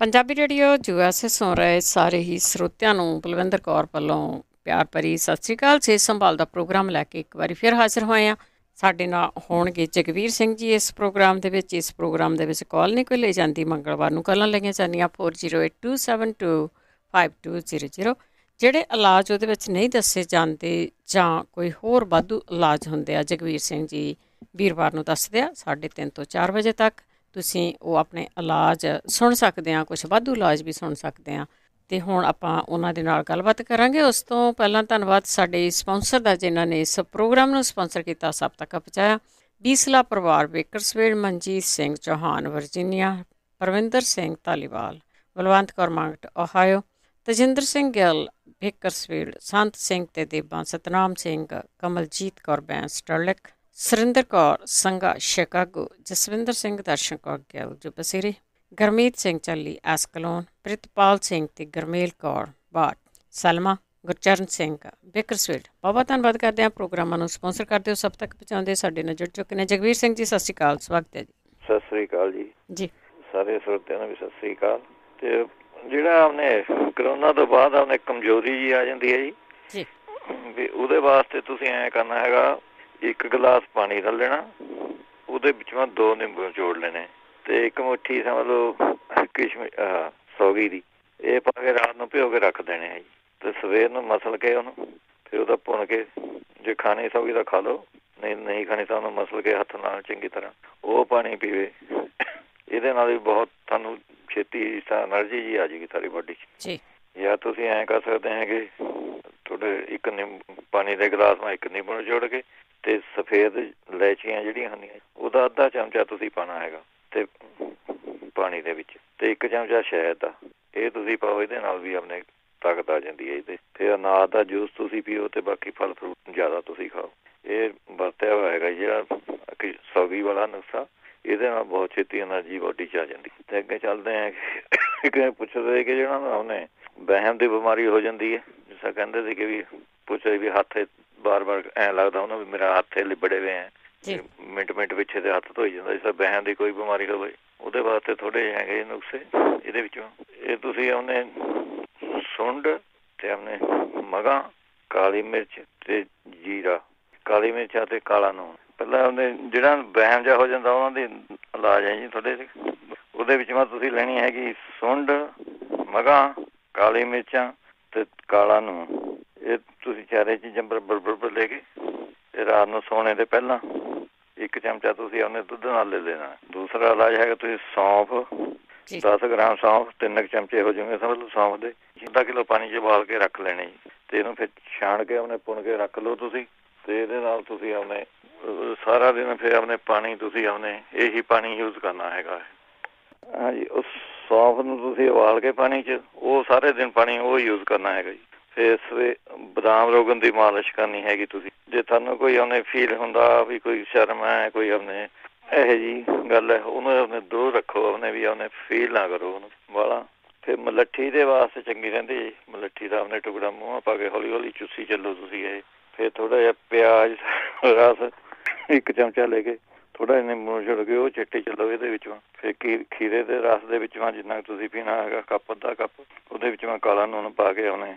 Punjabi radio USA ਸੁਣ ਰਹੇ ਸਾਰੇ ਹੀ ਸਰੋਤਿਆਂ ਨੂੰ ਬਲਵਿੰਦਰ ਕੌਰ ਵੱਲੋਂ ਪਿਆਰ ਭਰੀ ਸਤਿ ਸ੍ਰੀ ਅਕਾਲ, ਸਿਹਤ ਸੰਭਾਲ ਦਾ ਪ੍ਰੋਗਰਾਮ ਲੈ ਕੇ ਇੱਕ ਵਾਰੀ ਫਿਰ ਹਾਜ਼ਰ ਹੋਏ ਆ ਸਾਡੇ ਨਾਲ ਹੋਣਗੇ ਜਗਵੀਰ ਸਿੰਘ ਜੀ ਇਸ ਪ੍ਰੋਗਰਾਮ ਦੇ ਵਿੱਚ। ਇਸ ਪ੍ਰੋਗਰਾਮ ਦੇ ਵਿੱਚ ਕਾਲ ਨਹੀਂ ਕੋਈ ਲਈ ਜਾਂਦੀ, ਮੰਗਲਵਾਰ ਨੂੰ ਕਾਲਾਂ ਲਈਆਂ ਜਾਂਦੀਆਂ 4082725200 ਜਿਹੜੇ ਇਲਾਜ ਉਹਦੇ ਵਿੱਚ ਨਹੀਂ ਦੱਸੇ ਜਾਂਦੇ ਜਾਂ ਕੋਈ ਹੋਰ ਵਾਧੂ ਇਲਾਜ ਹੁੰਦੇ ਆ, ਜਗਵੀਰ ਸਿੰਘ ਜੀ ਵੀਰਵਾਰ ਨੂੰ ਦੱਸਦੇ ਆ 3:30 ਤੋਂ 4 ਵਜੇ ਤੱਕ। ਤੁਸੀਂ ਉਹ ਆਪਣੇ ਇਲਾਜ ਸੁਣ ਸਕਦੇ ਆ ਕੁਝ ਵਾਧੂ ਇਲਾਜ ਵੀ ਸੁਣ ਸਕਦੇ ਆ ਤੇ ਹੁਣ ਆਪਾਂ ਉਹਨਾਂ ਦੇ ਨਾਲ ਗੱਲਬਾਤ ਕਰਾਂਗੇ। ਉਸ ਤੋਂ ਪਹਿਲਾਂ ਧੰਨਵਾਦ ਸਾਡੇ ਸਪਾਂਸਰ ਦਾ, ਜਿਨ੍ਹਾਂ ਨੇ ਇਸ ਪ੍ਰੋਗਰਾਮ ਨੂੰ ਸਪਾਂਸਰ ਕੀਤਾ, ਸਭ ਤੱਕ ਪਹੁੰਚਾਇਆ। ਬੀਸਲਾ ਪਰਿਵਾਰ Bakersfield Manjit Singh Chauhan, Virginia Parvinder Singh Dhaliwal Balwant Kaur Mangat, Ohio, Tajinder Singh Gill Bakersfield Sant Singh ਤੇ ਦੇਬਾਂ, ਸਤਨਾਮ ਸਿੰਘ, ਕਮਲਜੀਤ ਕੌਰ ਬੈਂਸ, ਸਟਰਲਿਕ ਸਰਿੰਦਰ ਕੌਰ ਸੰਗਾ ਸ਼ਿਕਾਗੋ ਜਸਵਿੰਦਰ ਸਿੰਘ ਦਰਸ਼ਨ ਕੌਰ ਗਿੱਲ ਜੋ ਬਸੇਰੇ। ਗਰਮੀਤ ਸਿੰਘ ਚੱਲੀ ਐਸਕਲੋਨ। ਪ੍ਰਿਤਪਾਲ ਸਿੰਘ ਤੇ ਗਰਮੇਲ ਕੌਰ ਬਾਟ ਸਲਮਾ ਗੁਰਚਰਨ ਸਿੰਘ ਬੇਕਰਸਵੀਲਡ ਬਹੁਤ ਧੰਨਵਾਦ ਕਰਦੇ ਹਾਂ ਪ੍ਰੋਗਰਾਮਾਂ ਨੂੰ ਸਪਾਂਸਰ ਕਰਦੇ ਹੋ ਸਭ ਤੱਕ ਪਹੁੰਚਾਉਂਦੇ ਸਾਡੇ ਨਾਲ ਜੁੜ ਚੁੱਕੇ ਨੇ। ਜਗਵੀਰ ਸਿੰਘ ਜੀ ਸਤਿ ਸ਼੍ਰੀ ਅਕਾਲ ਸਵਾਗਤ ਹੈ ਜੀ। ਸਤਿ ਸ੍ਰੀ ਅਕਾਲ ਜੀ। ਜੀ। ਸਾਰੇ ਸਰੋਤਿਆਂ ਨੂੰ ਵੀ ਸਤਿ ਸ੍ਰੀ ਅਕਾਲ। ਤੇ ਜਿਹੜਾ ਆਪਨੇ ਕਰੋਨਾ ਤੋਂ ਬਾਅਦ ਆਪਨੇ ਕਮਜ਼ੋਰੀ ਜੀ ਆ ਜਾਂਦੀ ਹੈ ਜੀ। ਜੀ। ਵੀ ਉਹਦੇ ਵਾਸਤੇ ਤੁਸੀਂ ਐ ਕਰਨਾ ਹੈਗਾ ਇੱਕ ਗਲਾਸ ਪਾਣੀ ਲੈ ਲੈਣਾ ਉਹਦੇ ਵਿੱਚੋਂ ਦੋ ਨਿੰਬੂ ਜੋੜ ਲੈਣੇ ਤੇ ਇੱਕ ਮੁੱਠੀ ਸਮਝ ਲਓ ਕਿਸ਼ਮਿਸ਼ ਸੌਗੀ ਦੀ ਇਹ ਪਾ ਕੇ ਰਾਤ ਨੂੰ ਭਿਓ ਕੇ ਰੱਖ ਦੇਣੇ ਹੈ ਤੇ ਸਵੇਰ ਨੂੰ ਮਸਲ ਕੇ ਉਹਨੂੰ ਫਿਰ ਉਹਦਾ ਭੁੰਨ ਕੇ ਜੇ ਖਾਣੀ ਸੌਗੀ ਦਾ ਖਾ ਲਓ ਨਹੀਂ ਨਹੀਂ ਖਾਣੇ ਤਾਂ ਉਹਨੂੰ ਮਸਲ ਕੇ ਹੱਥ ਨਾਲ ਚੰਗੀ ਤਰ੍ਹਾਂ ਉਹ ਪਾਣੀ ਪੀਵੇ। ਇਹਦੇ ਨਾਲ ਵੀ ਬਹੁਤ ਤੁਹਾਨੂੰ ਛੇਤੀ ਸਾ એનર્ਜੀ ਜੀ ਆ ਜੇਗੀ ਸਾਰੀ ਬਾਡੀ ਜੀ। ਜਾਂ ਤੁਸੀਂ ਐਂ ਕਰ ਸਕਦੇ ਹੈਗੇ ਤੁਹਾਡੇ ਇੱਕ ਨਿੰਬੂ ਪਾਣੀ ਦੇ ਗਲਾਸ ਨਾਲ ਇੱਕ ਨਿੰਬੂ ਜੋੜ ਕੇ ਤੇ ਸਫੇਦ ਲੈਚੀਆਂ ਜਿਹੜੀਆਂ ਹੁੰਦੀਆਂ, ਉਹਦਾ ਅੱਧਾ ਚਮਚਾ ਤੁਸੀਂ ਪਾਣਾ ਹੈਗਾ ਤੇ ਪਾਣੀ ਦੇ ਵਿੱਚ ਤੇ ਇੱਕ ਚਮਚਾ ਸ਼ਹਿਦ ਦਾ। ਇਹ ਤੁਸੀਂ ਪਾਓ, ਇਹਦੇ ਨਾਲ ਵੀ ਆਪਣੇ ਤਾਕਤ ਆ ਜਾਂਦੀ ਹੈ ਇਹਦੇ। ਫਿਰ ਅਨਾਰ ਦਾ ਜੂਸ ਤੁਸੀਂ ਪੀਓ ਤੇ ਬਾਕੀ ਫਲ ਫਰੂਟ ਜ਼ਿਆਦਾ ਤੁਸੀਂ ਖਾਓ। ਇਹ ਵਰਤਿਆ ਹੋਇਆ ਹੈਗਾ ਜਿਹੜਾ ਕਿ ਸੌਗੀ ਵਾਲਾ ਨੁਸਖਾ, ਇਹਦੇ ਨਾਲ ਬਹੁਤ ਛੇਤੀ એનર્ਜੀ ਬੋਡੀ ਚ ਆ ਜਾਂਦੀ। ਤੇ ਅੱਗੇ ਚੱਲਦੇ ਆਂ ਕਿ ਪੁੱਛਦੇ ਕਿ ਜਿਹੜਾ ਉਹਨੇ ਵਹਿਮ ਦੀ ਬਿਮਾਰੀ ਹੋ ਜਾਂਦੀ ਹੈ, ਜਿਸਾ ਕਹਿੰਦੇ ਸੀ ਕਿ ਵੀ ਪੁੱਛੇ ਵੀ ਹੱਥ ਬਾਰ-ਬਾਰ ਐ ਲੱਗਦਾ ਉਹਨਾਂ ਵੀ ਮੇਰਾ ਹੱਥ ਲਿਬੜੇ ਹੋਏ ਆ ਜੀ। ਮਿੰਟ ਮਿੰਟ ਪਿੱਛੇ ਦੇ ਹੱਥ ਧੋਈ ਜਾਂਦਾ ਜਿਸ ਵਹਿਮ ਦੀ ਕੋਈ ਬਿਮਾਰੀ ਹੋਵੇ। ਉਹਦੇ ਵਾਸਤੇ ਥੋੜੇ ਹੈਗੇ ਨੁਕਸੇ ਇਹਦੇ ਵਿੱਚੋਂ। ਇਹ ਤੁਸੀਂ ਉਹਨੇ ਸੁੰਡ ਤੇ ਆਪਣੇ ਮਗਾ ਕਾਲੀ ਮਿਰਚ ਤੇ ਜੀਰਾ ਕਾਲੀ ਮਿਰਚਾਂ ਤੇ ਕਾਲਾ ਨੂਣ। ਪਹਿਲਾਂ ਉਹਨੇ ਜਿਹੜਾ ਵਹਿਮ ਜਿਹਾ ਹੋ ਜਾਂਦਾ ਉਹਨਾਂ ਦੀ ਇਲਾਜ ਹੈ ਜੀ ਤੇ। ਉਹਦੇ ਵਿੱਚ ਮੈਂ ਤੁਸੀਂ ਲੈਣੀ ਹੈਗੀ ਸੁੰਡ ਮਗਾ ਕਾਲੀ ਮਿਰਚਾਂ ਤੇ ਕਾਲਾ ਨੂਣ। ਇਹ ਤੁਸੀਂ ਚਾਰੇ ਚੀਜ਼ਾਂ ਬਰਬਰ ਲੈ ਕੇ ਤੇ ਰਾਤ ਨੂੰ ਸੌਣੇ ਦੇ ਪਹਿਲਾਂ ਇੱਕ ਚਮਚਾ ਤੁਸੀਂ ਉਹਨੇ ਦੁੱਧ ਨਾਲ ਲੈ ਲੈਣਾ। ਦੂਸਰਾ ਇਲਾਜ ਹੈਗਾ ਤੁਸੀਂ ਸੌਂਫ ਜੀ। 10 ਗ੍ਰਾਮ ਸੌਂਫ ਤਿੰਨ ਚਮਚੇ ਹੋ ਜਾਣਗੇ ਸਮਝ ਲਓ ਸੌਂਫ ਦੇ। ਅੱਧਾ ਕਿਲੋ ਪਾਣੀ 'ਚ ਉਬਾਲ ਕੇ ਰੱਖ ਲੈਣੇ ਜੀ। ਤੇ ਇਹਨੂੰ ਫਿਰ ਛਾਣ ਕੇ ਉਹਨੇ ਪੁਣ ਕੇ ਰੱਖ ਲਓ ਤੁਸੀਂ। ਤੇ ਇਹਦੇ ਨਾਲ ਤੁਸੀਂ ਆਪਣੇ ਸਾਰਾ ਦਿਨ ਫਿਰ ਆਪਣੇ ਪਾਣੀ ਤੁਸੀਂ ਆਪਣੇ ਇਹੀ ਪਾਣੀ ਯੂਜ਼ ਕਰਨਾ ਹੈਗਾ। ਹਾਂਜੀ ਉਸ ਸੌਂਫ ਨੂੰ ਤੁਸੀਂ ਉਬਾਲ ਕੇ ਪਾਣੀ 'ਚ ਉਹ ਸਾਰੇ ਦਿਨ ਪਾਣੀ ਉਹ ਯੂਜ਼ ਕਰਨਾ ਹੈਗਾ ਜੀ। ਫਿਰ ਸਵੇ ਬਦਾਮ ਰੋਗਨ ਦੀ ਮਾਲਿਸ਼ ਕਰਨੀ ਹੈਗੀ ਤੁਸੀਂ। ਜੇ ਤੁਹਾਨੂੰ ਕੋਈ ਉਹਨੇ ਫੀਲ ਹੁੰਦਾ ਵੀ ਕੋਈ ਸ਼ਰਮ ਹੈ, ਕੋਈ ਉਹਨੇ ਇਹ ਜੀ ਗੱਲ ਹੈ, ਉਹਨੂੰ ਉਹਨੇ ਦੂਰ ਰੱਖੋ, ਉਹਨੇ ਵੀ ਉਹਨੇ ਫੀਲ ਨਾ ਕਰੋ ਉਹਨੂੰ। ਵਾਲਾ। ਫਿਰ ਮਲੱਠੀ ਦੇ ਵਾਸਤੇ ਚੰਗੀ ਰਹਿੰਦੀ ਮਲੱਠੀ ਦਾ ਉਹਨੇ ਟੁਕੜਾ ਮੂੰਹ ਪਾ ਕੇ ਹੌਲੀ ਹੌਲੀ ਚੁੱਸੀ ਚੱਲੋ ਤੁਸੀਂ ਇਹ। ਫਿਰ ਥੋੜਾ ਜਿਹਾ ਪਿਆਜ਼, ਰਸ ਇੱਕ ਚਮਚਾ ਲੈ ਕੇ ਥੋੜਾ ਜਿਹਾ ਨਿੰਬੂ ਛਿੜਕ ਕੇ ਉਹ ਚਿੱਟੇ ਚੱਲੋ ਇਹਦੇ ਵਿੱਚੋਂ। ਫਿਰ ਖੀਰੇ ਦੇ ਰਸ ਦੇ ਵਿੱਚੋਂ ਜਿੰਨਾ ਕੁ ਤੁਸੀਂ ਪੀਣਾ ਹੈਗਾ, ਕੱਪ, ਅੱਧਾ ਕੱਪ, ਉਹਦੇ ਵਿੱਚੋਂ ਕਾਲਾ ਨੂਨ ਪਾ ਕੇ ਉਹਨੇ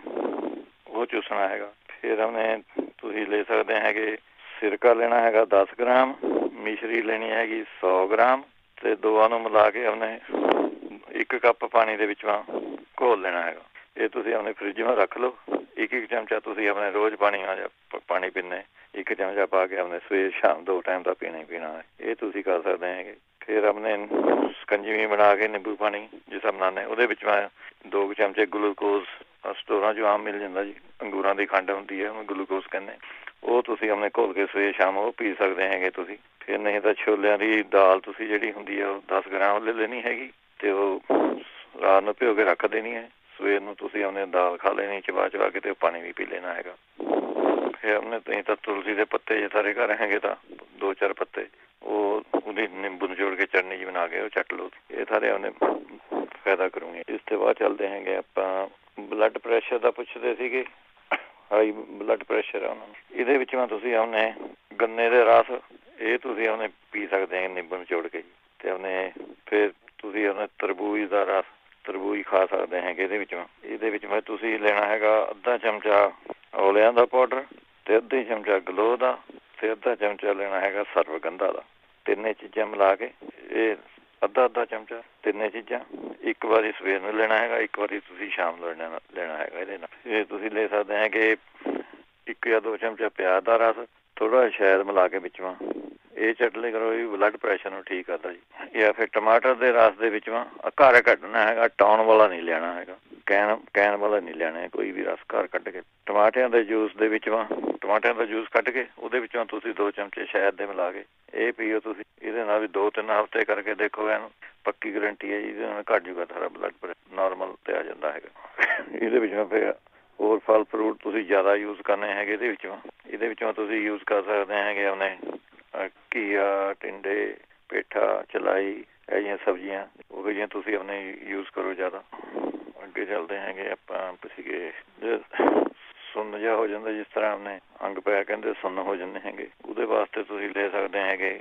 ਉਹ ਚੂਸਣਾ ਹੈਗਾ। ਫਿਰ ਉਹਨੇ ਤੁਸੀਂ ਲੈ ਸਕਦੇ ਹੈਗੇ ਸਿਰਕਾ ਲੈਣਾ ਹੈਗਾ 10 ਗ੍ਰਾਮ, ਮਿਸ਼ਰੀ ਲੈਣੀ ਹੈਗੀ 100 ਗ੍ਰਾਮ ਤੇ ਦੋਵਾਂ ਨੂੰ ਮਿਲਾ ਕੇ ਉਹਨੇ ਇੱਕ ਕੱਪ ਪਾਣੀ ਦੇ ਵਿੱਚੋਂ ਘੋਲ ਲੈਣਾ ਹੈਗਾ। ਇਹ ਤੁਸੀਂ ਆਪਣੇ ਫ੍ਰਿਜ 'ਚ ਰੱਖ ਲਓ। ਇੱਕ ਇੱਕ ਚਮਚਾ ਤੁਸੀਂ ਆਪਣੇ ਰੋਜ਼ ਪਾਣੀ ਆ ਪਾਣੀ ਪੀਣੇ ਇੱਕ ਚਮਚਾ ਪਾ ਕੇ ਆਪਣੇ ਸਵੇਰ ਸ਼ਾਮ ਦੋ ਟਾਈਮ ਦਾ ਪੀਣਾ ਹੀ ਪੀਣਾ ਹੈ। ਇਹ ਤੁਸੀਂ ਕਰ ਸਕਦੇ ਹੈਗੇ। ਫਿਰ ਆਪਣੇ ਸਕੰਜਵੀ ਬਣਾ ਕੇ ਨਿੰਬੂ ਪਾਣੀ ਜਿਸ ਬਣਾਉਂਦੇ ਉਹਦੇ ਵਿੱਚ ਮੈਂ ਦੋ ਕੁ ਚਮਚੇ ਗਲੂਕੋਜ਼ ਸਟੋਰਾਂ ਚ ਆਮ ਮਿਲ ਜਾਂਦਾ ਜੀ, ਅੰਗੂਰਾਂ ਦੀ ਖੰਡ ਹੁੰਦੀ ਹੈ, ਉਹਨੂੰ ਗਲੂਕੋਜ਼ ਕਹਿੰਦੇ ਉਹ ਤੁਸੀਂ ਆਪਣੇ ਘੋਲ ਕੇ ਸਵੇਰ ਸ਼ਾਮ ਉਹ ਪੀ ਸਕਦੇ ਹੈਗੇ ਤੁਸੀਂ। ਫਿਰ ਨਹੀਂ ਤਾਂ ਛੋਲਿਆਂ ਦੀ ਦਾਲ ਤੁਸੀਂ ਜਿਹੜੀ ਹੁੰਦੀ ਹੈ, ਉਹ 10 ਗ੍ਰਾਮ ਲੈ ਲੈਣੀ ਹੈਗੀ ਤੇ ਉਹ ਰਾਤ ਨੂੰ ਭਿਓ ਕੇ ਰੱਖ ਦੇਣੀ ਹੈ। ਸਵੇਰ ਨੂੰ ਤੁਸੀਂ ਉਹਨੇ ਦਾਲ ਖਾ ਲੈਣੀ, ਚਬਾ ਚਬਾ ਕੇ ਤੇ ਪਾਣੀ ਵੀ ਪੀ ਲੈਣਾ ਹੈਗਾ। ਫਿਰ ਉਹਨੇ ਤੁਸੀਂ ਤਾਂ ਤੁਲਸੀ ਦੇ ਪੱਤੇ ਜੇ ਸਾਰੇ ਘਰ ਹੈਗੇ ਤਾਂ ਦੋ ਚਾਰ ਪੱਤੇ, ਉਹ ਉਹਦੀ ਨਿੰਬੂ ਨਿਚੋੜ ਕੇ ਚਟਨੀ ਜੀ ਬਣਾ ਕੇ ਉਹ ਚੱਟ ਲਓ। ਇਹ ਸਾਰੇ ਉਹਨੇ ਫਾਇਦਾ ਕਰੂਗੇ। ਇਸ ਤੋਂ ਬਾਅਦ ਚੱਲਦੇ ਹੈਗੇ ਆਪਾਂ ਬਲੱਡ ਪ੍ਰੈਸ਼ਰ ਦਾ ਪੁੱਛਦੇ ਸੀਗੇ, ਹਾਈ ਬਲੱਡ ਪ੍ਰੈਸ਼ਰ ਆ ਉਹਨਾਂ ਨੂੰ। ਇਹਦੇ ਵਿੱਚ ਮੈਂ ਤੁਸੀਂ ਉਹਨੇ ਗੰਨੇ ਦੇ ਰਸ, ਇਹ ਤੁਸੀਂ ਉਹਨੇ ਪੀ ਸਕਦੇ ਆ ਨਿੰਬੂ ਨਿਚੋੜ ਕੇ ਤੇ ਉਹਨੇ ਫਿਰ ਤੁਸੀਂ ਉਹਨੇ ਤਰਬੂਜ ਦਾ ਰਸ, ਤਰਬੂਜ ਖਾ ਸਕਦੇ ਹੈਗੇ ਇਹਦੇ ਵਿੱਚ ਇਹਦੇ ਵਿੱਚ ਮੈਂ ਤੁਸੀਂ ਲੈਣਾ ਹੈਗਾ ਅੱਧਾ ਚਮਚਾ ਔਲਿਆਂ ਦਾ ਪਾਊਡਰ ਤੇ ਅੱਧਾ ਚਮਚਾ ਗਲੋ ਦਾ ਤੇ ਅੱਧਾ ਚਮਚਾ ਲੈਣਾ ਹੈਗਾ ਸਰਵਗੰਧਾ ਦਾ। ਤਿੰਨੇ ਚੀਜ਼ਾਂ ਮਿਲਾ ਕੇ ਇਹ ਅੱਧਾ ਅੱਧਾ ਚਮਚਾ, ਤਿੰਨੇ ਚੀਜ਼ਾਂ। ਇੱਕ ਵਾਰੀ ਸਵੇਰ ਨੂੰ ਲੈਣਾ ਹੈਗਾ, ਇੱਕ ਵਾਰੀ ਤੁਸੀਂ ਸ਼ਾਮ ਨੂੰ ਲੈਣਾ ਲੈਣਾ ਹੈਗਾ ਇਹਦੇ ਨਾਲ। ਇਹ ਤੁਸੀਂ ਲੈ ਸਕਦੇ ਹੈ ਕਿ ਇੱਕ ਜਾਂ ਦੋ ਚਮਚਾ ਪਿਆਜ਼ ਦਾ ਰਸ ਥੋੜਾ ਸ਼ਹਿਦ ਮਿਲਾ ਕੇ ਵਿੱਚੋਂ। ਇਹ ਚਟਲੇ ਕਰੋ, ਇਹ ਬਲੱਡ ਪ੍ਰੈਸ਼ਰ ਨੂੰ ਠੀਕ ਕਰਦਾ ਜੀ। ਜਾਂ ਫਿਰ ਟਮਾਟਰ ਦੇ ਰਸ ਦੇ ਵਿੱਚੋਂ ਘਰ ਕੱਢਣਾ ਹੈਗਾ ਟਾਉਣ ਵਾਲਾ ਨਹੀਂ ਲੈਣਾ ਹੈਗਾ। ਕੈਨ ਕੈਨ ਵਾਲਾ ਨਹੀਂ ਲੈਣਾ ਕੋਈ ਵੀ ਰਸ ਘਰ ਕੱਢ ਕੇ। ਟਮਾਟਿਆਂ ਦੇ ਜੂਸ ਦੇ ਵਿੱਚੋਂ ਟਮਾਟਿਆਂ ਦਾ ਜੂਸ ਕੱਢ ਕੇ ਉਹਦੇ ਵਿੱਚੋਂ ਤੁਸੀਂ ਦੋ ਚਮਚੇ ਸ਼ਹਿਦ ਦੇ ਮਿਲਾ ਕੇ ਇਹ ਪੀਓ ਤੁਸੀਂ। ਇਹਦੇ ਨਾਲ ਵੀ ਦੋ ਤਿੰਨ ਹਫ਼ਤੇ ਕਰਕੇ ਦੇਖੋ ਇਹਨੂੰ ਪੱਕੀ ਗਰੰਟੀ ਹੈ ਜੀ ਇਹਦੇ ਨਾਲ ਘੱਟ ਜੂਗਾ ਤੁਹਾਡਾ ਬਲੱਡ ਪ੍ਰੈਸ਼ਰ ਨਾਰਮਲ ਤੇ ਆ ਜਾਂਦਾ ਹੈਗਾ। ਇਹਦੇ ਵਿੱਚੋਂ ਫਿਰ ਹੋਰ ਫਲ ਫਰੂਟ ਤੁਸੀਂ ਜ਼ਿਆਦਾ ਯੂਜ਼ ਕਰਨੇ ਹੈਗੇ ਇਹਦੇ ਵਿੱਚੋਂ। ਇਹਦੇ ਵਿੱਚੋਂ ਤੁਸੀਂ ਯੂਜ਼ ਕਰ ਸਕਦੇ ਹੈਗੇ ਆਪਣੇ ਅਹ, ਘੀਆ ਟਿੰਡੇ ਪੇਠਾ ਚਲਾਈ ਇਹ ਜਿਹੀਆਂ ਸਬਜ਼ੀਆਂ ਉਹ ਜਿਹੀਆਂ ਤੁਸੀਂ ਆਪਣੇ ਯੂਜ਼ ਕਰੋ ਜ਼ਿਆਦਾ। ਅੱਗੇ ਚੱਲਦੇ ਹੈਗੇ ਆਪਾਂ ਸੀਗੇ। ਸੁੰਨ ਜਿਹਾ ਹੋ ਜਾਂਦਾ, ਜਿਸ ਤਰ੍ਹਾਂ ਆਪਣੇ ਅੰਗ ਪੈ ਕਹਿੰਦੇ ਸੁੰਨ ਹੋ ਜਾਂਦੇ ਹੈਗੇ। ਉਹਦੇ ਵਾਸਤੇ ਤੁਸੀਂ ਲੈ ਸਕਦੇ ਹੈਗੇ।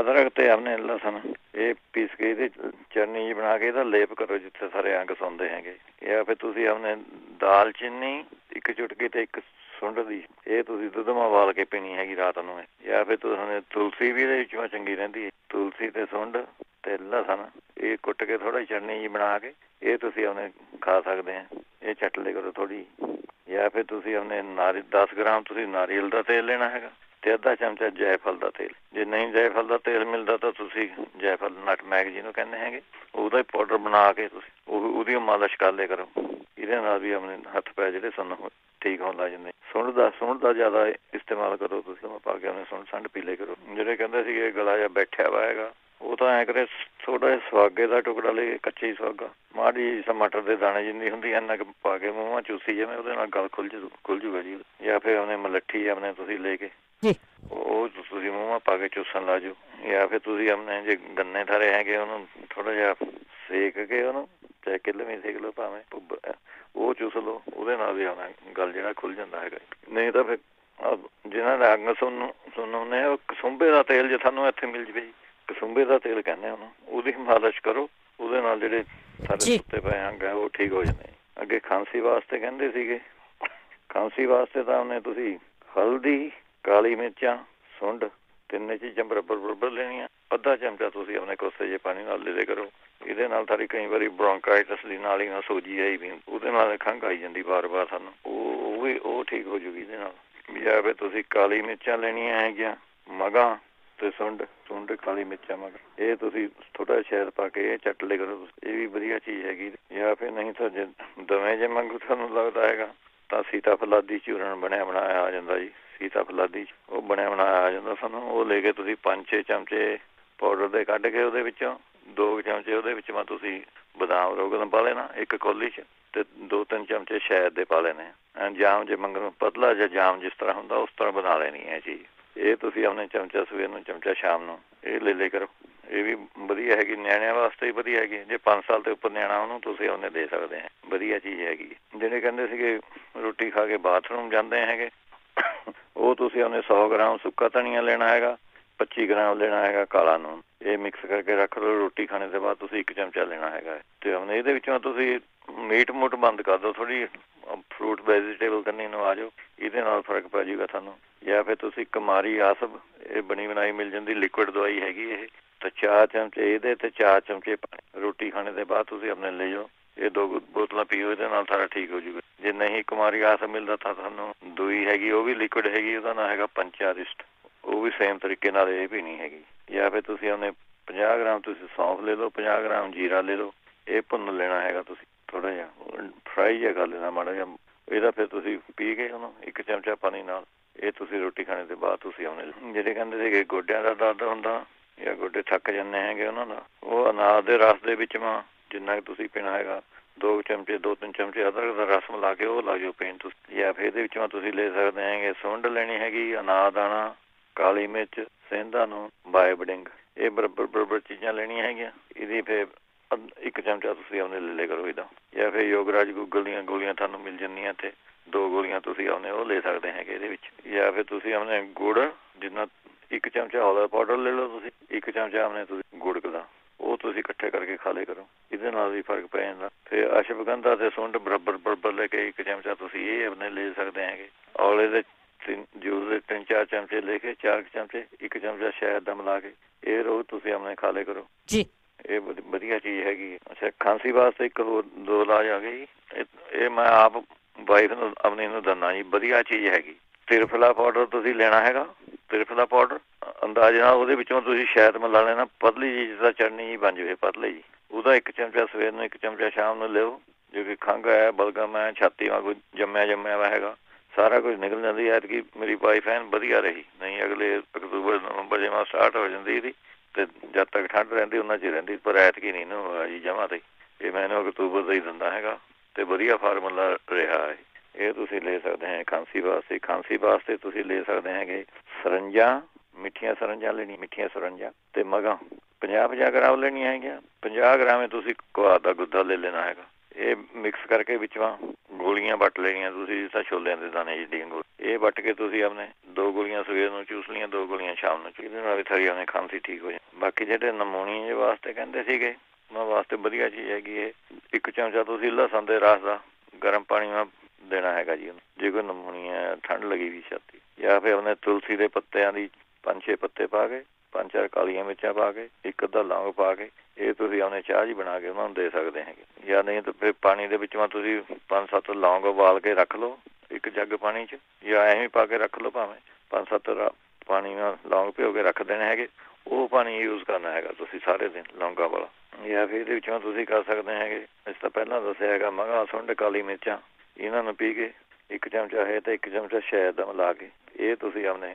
ਅਦਰਕ ਤੇ ਆਪਣੇ ਲਸਣ, ਇਹ ਪੀਸ ਕੇ ਇਹਦੇ ਚਟਨੀ ਬਣਾ ਕੇ ਇਹਦਾ ਲੇਪ ਕਰੋ, ਜਿੱਥੇ ਸਾਰੇ ਅੰਗ ਸੁੰਦੇ ਹੈਗੇ। ਜਾਂ ਫਿਰ ਤੁਸੀਂ ਆਪਣੇ ਦਾਲ ਚੀਨੀ, ਇੱਕ ਚੁਟਕੀ ਤੇ ਇੱਕ ਸੁੰਡ ਦੀ, ਇਹ ਤੁਸੀਂ ਦੁੱਧ ਮਾ ਵਾਲ ਕੇ ਪੀਣੀ ਹੈਗੀ ਰਾਤ ਨੂੰ। ਜਾਂ ਫਿਰ ਤੁਸੀਂ ਤੁਲਸੀ ਵੀ ਇਹਦੇ ਵਿੱਚੋਂ ਚੰਗੀ ਰਹਿੰਦੀ ਹੈ। ਤੁਲਸੀ ਤੇ ਸੁੰਡ ਤੇ ਲਸਣ, ਇਹ ਕੁੱਟ ਕੇ ਥੋੜਾ ਚਟਨੀ ਜੀ ਬਣਾ ਕੇ ਇਹ ਤੁਸੀਂ ਆਪਣੇ ਖਾ ਸਕਦੇ ਆ। ਇਹ ਚੱਟ ਲੈ ਕਰੋ ਥੋੜੀ ਜਾਂ ਫਿਰ ਤੁਸੀਂ ਆਪਣੇ ਨਾਰੀ 10 ਗ੍ਰਾਮ ਤੁਸੀਂ ਨਾਰੀਅਲ ਦਾ ਤੇਲ ਲੈਣਾ ਹੈਗਾ ਤੇ ਅੱਧਾ ਚਮਚਾ ਜੈਫਲ ਦਾ ਤੇਲ। ਜੇ ਨਹੀਂ ਜੈਫਲ ਦਾ ਤੇਲ ਮਿਲਦਾ ਤਾਂ ਤੁਸੀਂ ਜੈਫਲ ਨਟਮੈਗ ਜਿਹਨੂੰ ਕਹਿੰਦੇ ਹੈਗੇ। ਉਹਦਾ ਹੀ ਪਾਊਡਰ ਬਣਾ ਕੇ ਤੁਸੀਂ ਉਹਦੀ ਮਾਲਿਸ਼ ਕਰ ਲਿਆ ਕਰੋ। ਇਹਦੇ ਨਾਲ ਵੀ ਆਪਣੇ ਹੱਥ ਪੈ ਜਿਹੜੇ ਸੁੰਨ ਠੀਕ ਹੋਣ ਲੱਗ ਜਾਂਦੇ। ਸੁੰਡ ਦਾ ਸੁੰਡ ਦਾ ਜ਼ਿਆਦਾ ਇਸਤੇਮਾਲ ਕਰੋ ਤੁਸੀਂ। ਉਹ ਪਾ ਕੇ ਆਪਣੇ ਸੁੰਡ ਸੰਡ ਪੀ ਲਿਆ ਕਰੋ। ਜਿਹੜੇ ਕਹਿੰਦੇ ਸੀਗੇ ਗਲਾ ਜਿਹਾ ਬੈਠਿਆ ਵਾ ਹੈਗਾ, ਉਹ ਤਾਂ ਐ ਕਰੇ ਥੋੜਾ ਜਿਹਾ ਸਵਾਗੇ ਦਾ ਟੁਕੜਾ ਲੈ ਕੇ ਕੱਚੇ ਹੀ ਸਵਾਗਾ ਮਾੜੀ ਟਮਾਟਰ ਦੇ ਦਾਣੇ ਜਿੰਨੀ ਹੁੰਦੀ ਐ ਇੰਨਾ ਪਾ ਕੇ ਮੂੰਹਾਂ ਚੂਸੀ ਜਿਵੇਂ ਉਹਦੇ ਨਾਲ ਗਲ ਖੁੱਲ ਜੂ ਖੁੱਲ ਜੂਗਾ ਜੀ। ਜਾਂ ਫਿਰ ਉਹਨੇ ਮਲੱਠੀ ਆਪਣੇ ਤੁਸੀਂ ਲੈ ਕੇ ਜੀ। ਉਹ ਤੁਸੀਂ ਮੂੰਹਾਂ ਪਾ ਕੇ ਚੂਸਣ ਲਾ ਜੋ। ਜਾਂ ਫਿਰ ਤੁਸੀਂ ਆਪਣੇ ਜੇ ਗੰਨੇ ਥਾਰੇ ਹੈਗੇ ਉਹਨੂੰ ਥੋੜਾ ਜਿਹਾ ਸੇਕ ਕੇ ਉਹਨੂੰ ਚਾਹੇ ਕਿੱਲ ਵੀ ਸੇਕ ਲਓ ਭਾਵੇਂ ਉਹ ਚੂਸ ਲਓ ਉਹਦੇ ਨਾਲ ਵੀ ਆਉਣਾ ਗਲ ਜਿਹੜਾ ਖੁੱਲ ਜਾਂਦਾ ਹੈਗਾ ਨਹੀਂ ਤਾਂ ਫਿਰ ਜਿਹਨਾਂ ਦਾ ਅੰਗ ਸੁਣ ਸੁਣਨੇ ਉਹ ਕਸੁੰਬੇ ਦਾ ਤੇਲ ਜੇ ਤੁਹਾਨੂੰ ਇੱਥੇ ਮਿਲ ਜਵੇ ਜੀ ਕਸੁੰਬੇ ਦਾ ਤੇਲ ਕਹਿੰਦੇ ਉਹਨੂੰ ਉਹਦੀ ਮਾਲਿਸ਼ ਕਰੋ ਉਹਦੇ ਨਾਲ ਜਿਹੜੇ ਜੀ। ਸੁੱਤੇ ਪਏ ਅੰਗ ਆ ਉਹ ਠੀਕ ਹੋ ਜਾਂਦੇ। ਅੱਗੇ ਖਾਂਸੀ ਵਾਸਤੇ ਕਹਿੰਦੇ ਸੀਗੇ। ਖਾਂਸੀ ਵਾਸਤੇ ਤਾਂ ਉਹਨੇ ਤੁਸੀਂ ਹਲਦੀ ਕਾਲੀ ਮਿਰਚਾਂ ਸੁੰਡ ਤਿੰਨੇ ਚੀਜ਼ਾਂ ਬਰਾਬਰ ਬਰਾਬਰ ਲੈਣੀਆਂ। ਅੱਧਾ ਚਮਚਾ ਤੁਸੀਂ ਆਪਣੇ ਕੋਸੇ ਜੇ ਪਾਣੀ ਨਾਲ ਲੈ ਲਿਆ ਕਰੋ। ਇਹਦੇ ਨਾਲ ਤੁਹਾਡੀ ਕਈ ਵਾਰੀ ਬ੍ਰੌਂਕਾਈਟਸ ਦੀ ਨਾਲੀ ਨਾਲ ਸੋਜੀ ਆਈ ਵੀ ਉਹਦੇ ਨਾਲ ਖੰਘ ਆਈ ਜਾਂਦੀ ਵਾਰ-ਵਾਰ ਸਾਨੂੰ। ਉਹ ਉਹ ਵੀ ਉਹ ਠੀਕ ਹੋ ਜੂਗੀ ਇਹਦੇ ਨਾਲ। ਜਾਂ ਫਿਰ ਤੁਸੀਂ ਕਾਲੀ ਮਿਰਚਾਂ ਲੈਣੀਆਂ ਹੈਗੀਆਂ ਮਗਾ ਤੇ ਸੁੰਡ ਸੁੰਡ ਕਾਲੀ ਮਿਰਚਾਂ ਮਗਰ। ਇਹ ਤੁਸੀਂ ਥੋੜਾ ਸ਼ਹਿਦ ਪਾ ਕੇ ਇਹ ਚੱਟ ਲਿਆ ਕਰੋ ਇਹ ਵੀ ਵਧੀਆ ਚੀਜ਼ ਹੈਗੀ। ਜਾਂ ਫਿਰ ਨਹੀਂ ਤਾਂ ਜੇ ਦਵੇਂ ਜੇ ਮੰਗੂ ਤੁਹਾਨੂੰ ਲੱਗਦਾ ਹੈਗਾ, ਤਾਂ ਸੀਤਾਫਲਾਦੀ ਚੂਰਨ ਬਣਿਆ ਬਣਾਇਆ ਆ ਜਾਂਦਾ ਜੀ। ਸੀਤਾਫਲਾਦੀ ਚ ਉਹ ਬਣਿਆ ਬਣਾਇਆ ਆ ਜਾਂਦਾ ਸਾਨੂੰ। ਉਹ ਲੈ ਕੇ ਤੁਸੀਂ 5-6 ਚਮਚੇ ਪਾਊਡਰ ਦੇ ਕੱਢ ਕੇ ਉਹਦੇ ਵਿੱਚੋਂ, ਦੋ ਚਮਚੇ ਉਹਦੇ ਵਿੱਚ ਮਾ ਤੁਸੀਂ ਬਦਾਮ ਰੋਗਨ ਪਾ ਲੈਣਾ, ਇੱਕ ਕੋਲੀ ਚ, ਤੇ ਦੋ ਤਿੰਨ ਚਮਚੇ ਸ਼ਹਿਦ ਦੇ ਪਾ ਲੈਣੇ ਜਾਮ ਜੇ ਮੰਗਣ ਪਤਲਾ ਜਿਹਾ ਜਾਮ ਜਿਸ ਤਰ੍ਹਾਂ ਹੁੰਦਾ, ਉਸ ਤਰ੍ਹਾਂ ਬਣਾ ਲੈਣੀ ਹੈ ਚੀਜ਼। ਇਹ ਤੁਸੀਂ ਆਪਣੇ ਚਮਚਾ ਸਵੇਰ ਨੂੰ, ਚਮਚਾ ਸ਼ਾਮ ਨੂੰ, ਇਹ ਲੈ ਲੈ ਕਰੋ। ਇਹ ਵੀ ਵਧੀਆ ਹੈਗੀ, ਨਿਆਣਿਆਂ ਵਾਸਤੇ ਵੀ ਵਧੀਆ ਹੈਗੀ। ਜੇ 5 ਸਾਲ ਦੇ ਉੱਪਰ ਨਿਆਣਾ ਉਹਨੂੰ ਤੁਸੀਂ ਉਹਨੇ ਦੇ ਸਕਦੇ ਆ। ਵਧੀਆ ਚੀਜ਼ ਹੈਗੀ। ਜਿਹੜੇ ਕਹਿੰਦੇ ਸੀਗੇ ਰੋਟੀ ਖਾ ਕੇ ਬਾਥਰੂਮ ਜਾਂਦੇ ਹੈਗੇ, ਉਹ ਤੁਸੀਂ ਉਹਨੇ 100 ਗ੍ਰਾਮ ਸੁੱਕਾ ਧਨੀਆ ਲੈਣਾ ਹੈਗਾ 25 ਗ੍ਰਾਮ ਲੈਣਾ ਹੈਗਾ ਕਾਲਾ ਨੂਨ। ਇਹ ਮਿਕਸ ਕਰਕੇ ਰੱਖ ਲਓ, ਰੋਟੀ ਖਾਣੇ ਤੋਂ ਬਾਅਦ ਤੁਸੀਂ ਇੱਕ ਚਮਚਾ ਲੈਣਾ ਹੈਗਾ। ਤੇ ਹੁਣ ਇਹਦੇ ਵਿੱਚੋਂ ਤੁਸੀਂ ਮੀਟ ਮੂਟ ਬੰਦ ਕਰ ਦਿਓ ਥੋੜੀ ਫਰੂਟ ਵੈਜੀਟੇਬਲ ਕਰਨੀ ਨੂੰ ਆ ਜਾਓ। ਇਹਦੇ ਨਾਲ ਫ਼ਰਕ ਪੈ ਜਾਊਗਾ ਤੁਹਾਨੂੰ। ਜਾਂ ਫਿਰ ਤੁਸੀਂ ਕੁਮਾਰੀ ਆਸਬ ਇਹ ਬਣੀ ਬਣਾਈ ਮਿਲ ਜਾਂਦੀ ਲਿਕੁਇਡ ਦਵਾਈ ਹੈਗੀ ਇਹ। ਤੇ ਚਾਰ ਚਮਚੇ, ਇਹਦੇ ਤੇ ਚਾਰ ਚਮਚੇ ਪਾਣੀ, ਰੋਟੀ ਖਾਣੇ ਦੇ ਬਾਅਦ ਤੁਸੀਂ ਆਪਣੇ ਲੈ ਜਾਓ। ਇਹ ਦੋ ਬੋਤਲਾਂ ਪੀਓ, ਇਹਦੇ ਨਾਲ ਸਾਰਾ ਠੀਕ ਹੋ ਜਾਊਗਾ। ਜੇ ਨਹੀਂ ਕੁਮਾਰੀ ਆਸਬ ਮਿਲਦਾ ਤਾਂ ਤੁਹਾਨੂੰ ਦੂਈ ਹੈਗੀ, ਉਹ ਵੀ ਲਿਕੁਇਡ ਹੈਗੀ, ਉਹਦਾ ਨਾਮ ਹੈਗਾ ਪੰਚਾਰਿਸਟ ਉਹ ਵੀ ਸੇਮ ਤਰੀਕੇ ਨਾਲ ਇਹ ਪੀਣੀ ਹੈਗੀ। ਜਾਂ ਫਿਰ ਤੁਸੀਂ ਉਹਨੇ 50 ਗ੍ਰਾਮ ਤੁਸੀਂ ਸੌਂਫ ਲੈ ਲਓ 50 ਗ੍ਰਾਮ ਜੀਰਾ ਲੈ ਲਓ। ਇਹ ਭੁੰਨ ਲੈਣਾ ਹੈਗਾ ਤੁਸੀਂ ਥੋੜਾ ਜਿਹਾ। ਫਰਾਈ ਜਿਹਾ ਕਰ ਲੈਣਾ, ਮਾੜਾ ਜਿਹਾ। ਇਹਦਾ ਫਿਰ ਤੁਸੀਂ ਪੀ ਕੇ ਉਹਨੂੰ ਇੱਕ ਚਮਚਾ ਪਾਣੀ ਨਾਲ। ਇਹ ਤੁਸੀਂ ਰੋਟੀ ਖਾਣੇ ਤੋਂ ਬਾਅਦ ਤੁਸੀਂ ਉਹਨੇ ਜਿਹੜੇ ਕਹਿੰਦੇ ਸੀਗੇ ਗੋਡਿਆਂ ਦਾ ਦਰਦ ਹੁੰਦਾ ਜਾਂ ਗੋਡੇ ਥੱਕ ਜਾਂਦੇ ਹੈਗੇ ਉਹਨਾਂ ਦਾ, ਉਹ ਅਨਾਰ ਦੇ ਰਸ ਦੇ ਵਿੱਚ ਮਾ ਜਿੰਨਾ ਤੁਸੀਂ ਪੀਣਾ ਹੈਗਾ, ਦੋ ਚਮਚੇ, ਦੋ ਤਿੰਨ ਚਮਚੇ ਅਦਰਕ ਦਾ ਰਸ ਮਿਲਾ ਕੇ ਉਹ ਲਾ ਜਾਓ ਪੀਣ ਤੁਸੀਂ, ਜਾਂ ਫਿਰ ਇਹਦੇ ਵਿੱਚੋਂ ਤੁਸੀਂ ਲੈ ਸਕਦੇ ਹੈਗੇ ਸੁੰਡ ਲੈਣੀ ਹੈਗੀ ਅਨਾਰ ਦਾਣਾ, ਕਾਲੀ ਮਿਰਚ ਸੇਂਦਾ ਨੂੰ ਬਾਇਬਡਿੰਗ ਇਹ ਬਰਾਬਰ ਬਰਾਬਰ ਚੀਜ਼ਾਂ ਲੈਣੀਆਂ ਹੈਗੀਆਂ। ਇਹਦੀ ਫਿਰ ਇੱਕ ਚਮਚਾ ਤੁਸੀਂ ਉਹਨੇ ਲੈ ਲਿਆ ਕਰੋ ਇਹਦਾ। ਜਾਂ ਫਿਰ ਯੋਗਰਾਜ ਗੂਗਲ ਦੀਆਂ ਗੋਲੀਆਂ ਤੁਹਾਨੂੰ ਮਿਲ ਜਾਂਦੀਆਂ ਤੇ ਦੋ ਗੋਲੀਆਂ ਤੁਸੀਂ ਉਹਨੇ ਉਹ ਲੈ ਸਕਦੇ ਹੈਗੇ ਇਹਦੇ ਵਿੱਚ। ਜਾਂ ਫਿਰ ਤੁਸੀਂ ਆਪਣੇ ਗੁੜ ਜਿੰਨਾ ਇੱਕ ਚਮਚਾ ਹੌਲਾ ਪਾਊਡਰ ਲੈ ਲਓ ਤੁਸੀਂ ਇੱਕ ਚਮਚਾ ਆਪਣੇ ਤੁਸੀਂ ਗੁੜ ਦਾ ਉਹ ਤੁਸੀਂ ਇਕੱਠੇ ਕਰਕੇ ਖਾ ਲਿਆ ਕਰੋ। ਇਹਦੇ ਨਾਲ ਵੀ ਫ਼ਰਕ ਪੈ ਜਾਂਦਾ। ਫਿਰ ਅਸ਼ਵਗੰਧਾ ਤੇ ਸੁੰਡ ਬਰਾਬਰ ਬਰਾਬਰ ਲੈ ਕੇ ਇੱਕ ਚਮਚਾ ਤੁਸੀਂ ਇਹ ਆਪਣੇ ਲੈ ਸਕਦੇ ਹੈਗੇ। ਔਲੇ ਦੇ ਤਿੰਨ ਜੂਸ ਦੇ ਤਿੰਨ ਚਾਰ ਚਮਚੇ ਲੈ ਕੇ ਚਾਰ ਚਮਚੇ ਇੱਕ ਚਮਚਾ ਸ਼ਹਿਦ ਦਾ ਮਿਲਾ ਕੇ ਇਹ ਰੋਜ਼ ਤੁਸੀਂ ਆਪਣੇ ਖਾ ਲਿਆ ਕਰੋ। ਜੀ। ਇਹ ਵਧ- ਵਧੀਆ ਚੀਜ਼ ਹੈਗੀ। ਅੱਛਾ ਖਾਂਸੀ ਵਾਸਤੇ ਇੱਕ ਹੋਰ ਦੋ ਇਲਾਜ ਆ ਗਏ ਇਹ ਮੈਂ ਆਪ ਵਾਈਫ ਨੂੰ ਆਪਣੀ ਨੂੰ ਦੰਨਾ ਜੀ, ਵਧੀਆ ਚੀਜ਼ ਹੈਗੀ। ਤਿਰਫਲਾ ਪਾਊਡਰ ਤੁਸੀਂ ਲੈਣਾ ਹੈਗਾ, ਤਿਰਫਲਾ ਪਾਊਡਰ ਅੰਦਾਜ਼ੇ ਨਾਲ ਉਹਦੇ ਵਿੱਚੋਂ ਤੁਸੀਂ ਸ਼ਹਿਦ ਮਿਲਾ ਲੈਣਾ, ਪਤਲੀ ਜੀ ਜਿੱਦਾਂ ਚਟਨੀ ਜੀ ਬਣ ਜਾਵੇ, ਪਤਲੀ ਜੀ ਉਹਦਾ ਇੱਕ ਚਮਚਾ ਸਵੇਰ ਨੂੰ, ਇੱਕ ਚਮਚਾ ਸ਼ਾਮ ਨੂੰ ਲਿਓ, ਜੋ ਕਿ ਖੰਘ ਹੈ, ਬਲਗਮ ਹੈ, ਛਾਤੀ ਵਾਂਗੂ ਜੰਮਿਆ ਜੰਮਿਆ ਵਾ ਹੈਗਾ। ਸਾਰਾ ਕੁਝ ਨਿਕਲ ਜਾਂਦੀ ਹੈ ਕਿ ਮੇਰੀ ਵਾਈਫ ਐਨ ਵਧੀਆ ਰਹੀ। ਨਹੀਂ, ਅਗਲੇ ਅਕਤੂਬਰ, ਨਵੰਬਰ ਜਿਵੇਂ ਸਟਾਰਟ ਹੋ ਜਾਂਦੀ ਸੀ, ਤੇ ਜਦ ਤੱਕ ਠੰਡ ਰਹਿੰਦੀ, ਉਹਨਾਂ ਚਿਰ ਰਹਿੰਦੀ, ਪਰ ਐਤਕੀ ਨਹੀਂ ਨਾ ਹੋਇਆ ਜੀ ਜਮਾ ਤੇ। ਇਹ ਮੈਨੂੰ ਅਕਤੂਬਰ ਦਾ ਹੀ ਦਿੰਦਾ ਹੈਗਾ। ਤੇ ਵਧੀਆ ਫਾਰਮੂਲਾ ਰਿਹਾ ਹੈ। ਇਹ ਤੁਸੀਂ ਲੈ ਸਕਦੇ ਹੈ ਖਾਂਸੀ ਵਾਸਤੇ। ਖਾਂਸੀ ਵਾਸਤੇ ਤੁਸੀਂ ਲੈ ਸਕਦੇ ਹੈਗੇ ਸਰੰਜਾਂ, ਮਿੱਠੀਆਂ ਸਰੰਜਾਂ ਲੈਣੀ ਮਿੱਠੀਆਂ ਸਰੰਜਾਂ ਤੇ ਮਗਾ 50 50 ਗ੍ਰਾਮ ਲੈਣੀਆਂ ਹੈਗੀਆਂ। 50 ਗ੍ਰਾਮ ਤੁਸੀਂ ਕੁਆਰ ਦਾ ਗੁੱਦਾ ਲੈ ਲੈਣਾ ਹੈਗਾ। ਇਹ ਮਿਕਸ ਕਰਕੇ ਵਿੱਚੋਂ ਗੋਲੀਆਂ ਵੱਟ ਲੈਣੀਆਂ। ਤੁਸੀਂ ਤਾਂ ਛੋਲਿਆਂ ਦੇ ਦਾਣੇ ਜਿਹੜੀਆਂ ਗੋਲ ਇਹ ਵੱਟ ਕੇ ਤੁਸੀਂ ਆਪਣੇ ਦੋ ਗੋਲੀਆਂ ਸਵੇਰ ਨੂੰ ਚੂਸ ਲੀਆਂ ਦੋ ਗੋਲੀਆਂ ਸ਼ਾਮ ਨੂੰ ਇਹਦੇ ਨਾਲ ਥਰੀ ਆਪਣੇ ਖਾਂਸੀ ਠੀਕ ਹੋ ਜਾਂਦੀ। ਬਾਕੀ ਜਿਹੜੇ ਨਮੂਨੀਏ ਵਾਸਤੇ ਕਹਿੰਦੇ ਸੀਗੇ ਉਹਨਾਂ ਵਾਸਤੇ ਵਧੀਆ ਚੀਜ਼ ਹੈਗੀ ਇਹ। ਇੱਕ ਚਮਚਾ ਤੁਸੀਂ ਲਸਣ ਦੇ ਰਸ ਦਾ ਗਰਮ ਪਾਣੀ ਨਾਲ ਦੇਣਾ ਹੈਗਾ ਜੀ ਜੇ ਕੋਈ ਨਮੂਨੀਆ ਠੰਡ ਲੱਗੀ ਵੀ ਛਾਤੀ। ਜਾਂ ਫਿਰ ਉਹਨੇ ਤੁਲਸੀ ਦੇ ਪੱਤਿਆਂ ਦੀ ਪੰਜ ਛੇ ਪੱਤੇ ਪਾ ਕੇ, ਪੰਜ ਚਾਰ ਕਾਲੀਆਂ ਮਿਰਚਾਂ ਪਾ ਕੇ, ਇੱਕ ਅੱਧਾ ਲੌਂਗ ਪਾ ਕੇ, ਇਹ ਤੁਸੀਂ ਆਪਣੇ ਚਾਹ ਜੀ ਬਣਾ ਕੇ ਉਹਨਾਂ ਨੂੰ ਦੇ ਸਕਦੇ ਹੈਗੇ। ਜਾਂ ਨਹੀਂ ਤਾਂ ਫਿਰ ਪਾਣੀ ਦੇ ਵਿੱਚੋਂ ਤੁਸੀਂ ਪੰਜ ਸੱਤ ਲੌਂਗ ਉਬਾਲ ਕੇ ਰੱਖ ਲਓ, ਇੱਕ ਜੱਗ ਪਾਣੀ 'ਚ। ਜਾਂ ਐਵੇਂ ਪਾ ਕੇ ਰੱਖ ਲਓ ਭਾਵੇਂ। ਪੰਜ ਸੱਤ ਪਾਣੀ ਨਾਲ ਲੌਂਗ ਭਿਓ ਕੇ ਰੱਖ ਦੇਣੇ ਹੈਗੇ। ਉਹ ਪਾਣੀ ਯੂਜ਼ ਕਰਨਾ ਹੈਗਾ ਤੁਸੀਂ ਸਾਰੇ ਦਿਨ ਲੌਂਗਾ ਵਾਲਾ। ਜਾਂ ਫਿਰ ਇਹਦੇ ਵਿੱਚੋਂ ਤੁਸੀਂ ਕਰ ਸਕਦੇ ਹੈਗੇ। ਇਸ ਤੋਂ ਪਹਿਲਾਂ ਦੱਸਿਆ ਹੈਗਾ, ਮਗਾ ਸੁੰਡ ਕਾਲੀ ਮਿਰਚਾਂ, ਇਹਨਾਂ ਨੂੰ ਪੀ ਕੇ ਇੱਕ ਚਮਚਾ ਹੈ ਤੇ ਇੱਕ ਚਮਚਾ ਸ਼ਹਿਦ ਦਾ ਮਿਲਾ ਕੇ, ਇਹ ਤੁਸੀਂ ਆਪਣੇ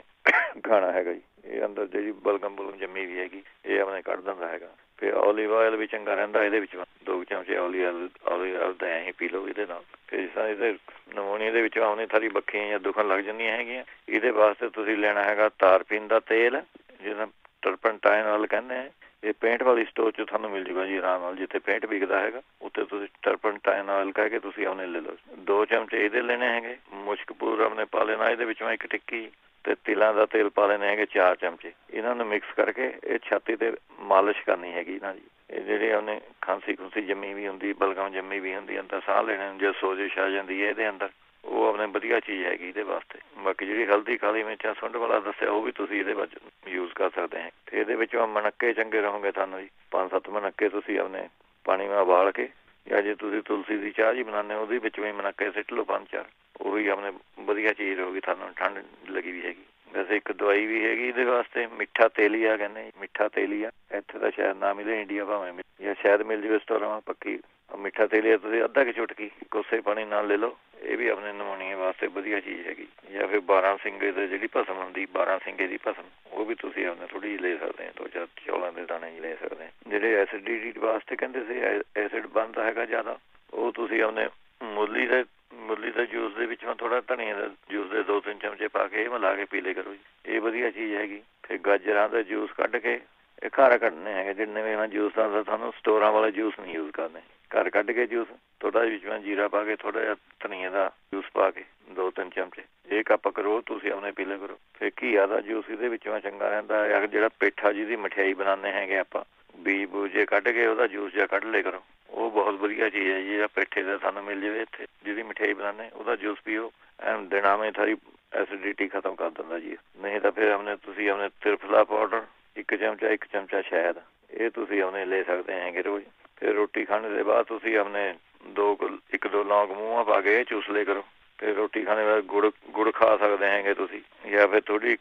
ਖਾਣਾ ਹੈਗਾ ਜੀ। ਇਹ ਅੰਦਰ ਜਿਹੜੀ ਬਲਗਮ ਬਲਗਮ ਜੰਮੀ ਵੀ ਹੈਗੀ, ਇਹ ਆਪਣੇ ਕੱਢ ਦਿੰਦਾ ਹੈਗਾ। ਫਿਰ ਓਲੀਵ ਆਇਲ ਵੀ ਚੰਗਾ ਰਹਿੰਦਾ ਇਹਦੇ ਵਿੱਚ ਦੋ ਕੁ ਚਮਚੇ ਓਲੀਵ ਆਇਲ ਓਲੀਵ ਆਇਲ ਦਾ ਐਂ ਪੀ ਲਓ ਇਹਦੇ ਨਾਲ। ਫਿਰ ਜਿਸ ਇਹਦੇ ਨਮੂਨੀਏ ਦੇ ਵਿੱਚ ਆਉਣੇ ਥਾਰੀ ਬੱਖੀਆਂ ਜਾਂ ਦੁਖਣ ਲੱਗ ਜਾਂਦੀਆਂ ਹੈਗੀਆਂ। ਇਹਦੇ ਵਾਸਤੇ ਤੁਸੀਂ ਲੈਣਾ ਹੈਗਾ ਤਾਰਪੀਨ ਦਾ ਤੇਲ ਜਿਹਦਾ ਟਰਪਨਟਾਈਨ ਆਇਲ ਕਹਿੰਦੇ ਆ। ਇਹ ਪੇਂਟ ਵਾਲੀ ਸਟੋਰ 'ਚ ਤੁਹਾਨੂੰ ਮਿਲ ਜੂਗਾ ਜੀ ਆਰਾਮ ਨਾਲ, ਜਿੱਥੇ ਪੇਂਟ ਵਿਕਦਾ ਹੈਗਾ, ਉੱਥੇ ਤੁਸੀਂ ਟਰਪੈਂਟਾਈਨ ਆਇਲ ਕਹਿ ਕੇ ਤੁਸੀਂ ਆਪਣੇ ਲੈ ਲਓ। ਦੋ ਚਮਚੇ ਇਹਦੇ ਲੈਣੇ ਹੈਗੇ, ਮੁਸ਼ਕਪੂਰ ਆਪਣੇ ਪਾ ਲੈਣਾ, ਇਹਦੇ ਵਿੱਚੋਂ ਇੱਕ ਟਿੱਕੀ ਤੇ ਤਿਲਾਂ ਦਾ ਤੇਲ ਪਾ ਲੈਣੇ ਹੈਗੇ 4 ਚਮਚੇ। ਇਹਨਾਂ ਨੂੰ ਮਿਕਸ ਕਰਕੇ ਇਹ ਛਾਤੀ ਤੇ ਮਾਲਿਸ਼ ਕਰਨੀ ਹੈਗੀ ਨਾ ਜੀ। ਇਹ ਜਿਹੜੇ ਉਹਨੇ ਖਾਂਸੀ ਖੁੰਸੀ ਜੰਮੀ ਵੀ ਹੁੰਦੀ, ਬਲਗਮ ਜੰਮੀ ਵੀ ਹੁੰਦੀ, ਅੰਦਰ ਸਾਹ ਲੈਣੇ ਨੂੰ, ਜੇ ਸੋਜਿਸ਼ ਆ ਜਾਂਦੀ ਹੈ ਇਹਦੇ ਅੰਦਰ। ਉਹ ਆਪਣੇ ਵਧੀਆ ਚੀਜ਼ ਹੈਗੀ ਇਹਦੇ ਵਾਸਤੇ। ਬਾਕੀ ਜਿਹੜੀ ਹਲਦੀ ਕਾਲੀ ਮਿਰਚਾਂ ਸੁੰਡ ਵਾਲਾ ਦੱਸਿਆ, ਉਹ ਵੀ ਤੁਸੀਂ ਇਹਦੇ ਵਿੱਚ ਯੂਜ਼ ਕਰ ਸਕਦੇ ਹੈ ਤੇ ਇਹਦੇ ਵਿੱਚੋਂ ਮਨੱਕੇ ਚੰਗੇ ਰਹੋਗੇ ਤੁਹਾਨੂੰ ਜੀ। ਪੰਜ ਸੱਤ ਮਨੱਕੇ ਤੁਸੀਂ ਆਪਣੇ ਪਾਣੀ ਵਿੱਚ ਉਬਾਲ ਕੇ, ਜਾਂ ਜੇ ਤੁਸੀਂ ਤੁਲਸੀ ਦੀ ਚਾਹ ਜੀ ਬਣਾਉਂਦੇ ਹੋ, ਉਹਦੇ ਵਿੱਚ ਵੀ ਮਨੱਕੇ ਸਿੱਟ ਲਓ ਪੰਜ ਚਾਰ। ਉਹ ਵੀ ਆਪਣੇ ਵਧੀਆ ਚੀਜ਼ ਰਹੂਗੀ ਤੁਹਾਨੂੰ ਠੰਡ ਲੱਗੀ ਵੀ ਹੈਗੀ। ਵੈਸੇ ਇੱਕ ਦਵਾਈ ਵੀ ਹੈਗੀ ਇਹਦੇ ਵਾਸਤੇ, ਮਿੱਠਾ ਤੇਲੀਆ ਕਹਿੰਦੇ, ਮਿੱਠਾ ਤੇਲੀਆ। ਇੱਥੇ ਤਾਂ ਸ਼ਾਇਦ ਨਾ ਮਿਲੇ, ਇੰਡੀਆ ਭਾਵੇਂ ਜਾਂ ਸ਼ਾਇਦ ਮਿਲ ਜਵੇ ਸਟੋਰਾਂ ਪੱਕੀ। ਮਿੱਠਾ ਤੇਲੀਆ ਤੁਸੀਂ ਅੱਧਾ ਕਿ ਚੁਟਕੀ, ਕੋਸੇ ਪਾਣੀ ਨਾਲ ਲੈ ਲਓ। ਇਹ ਵੀ ਆਪਣੇ ਨਮੂਨੀਏ ਵਾਸਤੇ ਵਧੀਆ ਚੀਜ਼ ਹੈਗੀ। ਜਾਂ ਫਿਰ 12 ਸਿੰਘੇ ਦੇ ਜਿਹੜੀ ਭਸਮ ਹੁੰਦੀ 12 ਸਿੰਘੇ ਦੀ ਭਸਮ, ਉਹ ਵੀ ਤੁਸੀਂ ਆਪਣੇ ਥੋੜੀ ਜਿਹੀ ਲੈ ਸਕਦੇ ਹੋ। ਦੋ ਚਾਰ ਚੌਲਾਂ ਦੇ ਦਾਣੇ ਲੈ ਸਕਦੇ ਜਿਹੜੇ ਐਸਿਡਿਟੀ ਵਾਸਤੇ ਕਹਿੰਦੇ ਸੀ ਐਸਿਡ ਬੰਦ ਹੈਗਾ ਜ਼ਿਆਦਾ, ਉਹ ਤੁਸੀਂ ਆਪਣੇ ਮੁਰਲੀ ਦੇ ਮੁਰਲੀ ਦੇ ਜੂਸ ਦੇ ਵਿੱਚੋਂ ਥੋੜਾ ਧਨੀਆ ਦਾ ਜੂਸ ਦੇ ਦੋ ਤਿੰਨ ਚਮਚੇ ਪਾ ਕੇ ਇਹ ਮਿਲਾ ਕੇ ਪੀ ਲਿਆ ਕਰੋ ਜੀ। ਇਹ ਵਧੀਆ ਚੀਜ਼ ਹੈਗੀ। ਫਿਰ ਗਾਜਰਾਂ ਦਾ ਜੂਸ ਕੱਢ ਕੇ, ਇਹ ਘਰ ਕੱਢਣੇ ਹੈਗੇ। ਜਿੰਨੇ ਵੀ ਮੈਂ ਜੂਸ ਦਾ ਤੁਹਾਨੂੰ ਸਟੋਰਾਂ ਵਾਲਾ ਜੂਸ ਨਹੀਂ ਯੂਜ਼ ਕਰਨੇ। ਘਰ ਕੱਢ ਕੇ ਜੂਸ ਥੋੜਾ ਵਿੱਚੋਂ ਜੀਰਾ ਪਾ ਕੇ ਥੋੜਾ ਜਿਹਾ ਧਨੀਆ ਦਾ ਜੂਸ ਪਾ ਕੇ, ਦੋ ਤਿੰਨ ਚਮਚੇ। ਇਹ ਕੱਪ ਕਰੋ, ਤੁਸੀਂ ਆਪਣੇ ਪੀ ਲਿਆ ਕਰੋ। ਫਿਰ ਘੀਆ ਦਾ ਜੂਸ ਇਹਦੇ ਵਿੱਚ ਮੈਂ ਚੰਗਾ ਰਹਿੰਦਾ ਹੈ। ਜਿਹੜਾ ਪੇਠਾ ਜਿਹਦੀ ਮਠਿਆਈ ਬਣਾਉਂਦੇ ਹੈਗੇ ਆਪਾਂ, ਬੀਜ ਬੂਜੇ ਕੱਢ ਕੇ ਉਹਦਾ ਜੂਸ ਜਿਹਾ ਕੱਢ ਲਿਆ ਕਰੋ। ਉਹ ਬਹੁਤ ਵਧੀਆ ਚੀਜ਼ ਹੈ ਜੀ ਜਿਹੜਾ ਪੇਠੇ ਦਾ ਸਾਨੂੰ ਮਿਲ ਜਾਵੇ ਇੱਥੇ ਜਿਹਦੀ ਮਠਿਆਈ ਬਣਾਉਂਦੇ ਉਹਦਾ ਜੂਸ ਪੀਓ, ਐਨ ਦਿਨਾਂ ਥਾਰੀ ਐਸਿਡਿਟੀ ਖਤਮ ਕਰ ਦਿੰਦਾ ਜੀ। ਨਹੀਂ ਤਾਂ ਫਿਰ ਆਪਣੇ, ਤੁਸੀਂ ਆਪਣੇ ਤਿਰਫਲਾ ਪਾਊਡਰ ਇੱਕ ਚਮਚਾ ਇੱਕ ਚਮਚਾ ਸ਼ਹਿਦ, ਇਹ ਤੁਸੀਂ ਆਪਣੇ ਲੈ ਸਕਦੇ ਹੈਗੇ ਰੋਜ਼। ਫਿਰ ਰੋਟੀ ਖਾਣ ਦੇ ਬਾਅਦ ਤੁਸੀਂ ਆਪਣੇ ਦੋ ਇੱਕ ਦੋ ਲੌਂਗ ਮੂੰਹਾਂ ਪਾ ਕੇ ਇਹ ਚੂਸ ਲਿਆ ਕਰੋ। ਤੇ ਰੋਟੀ ਖਾਣੇ ਬਾਅਦ ਗੁੜ ਗੁੜ ਖਾ ਸਕਦੇ ਹੈਗੇ ਤੁਸੀਂ। ਜਾਂ ਫਿਰ ਥੋੜੀ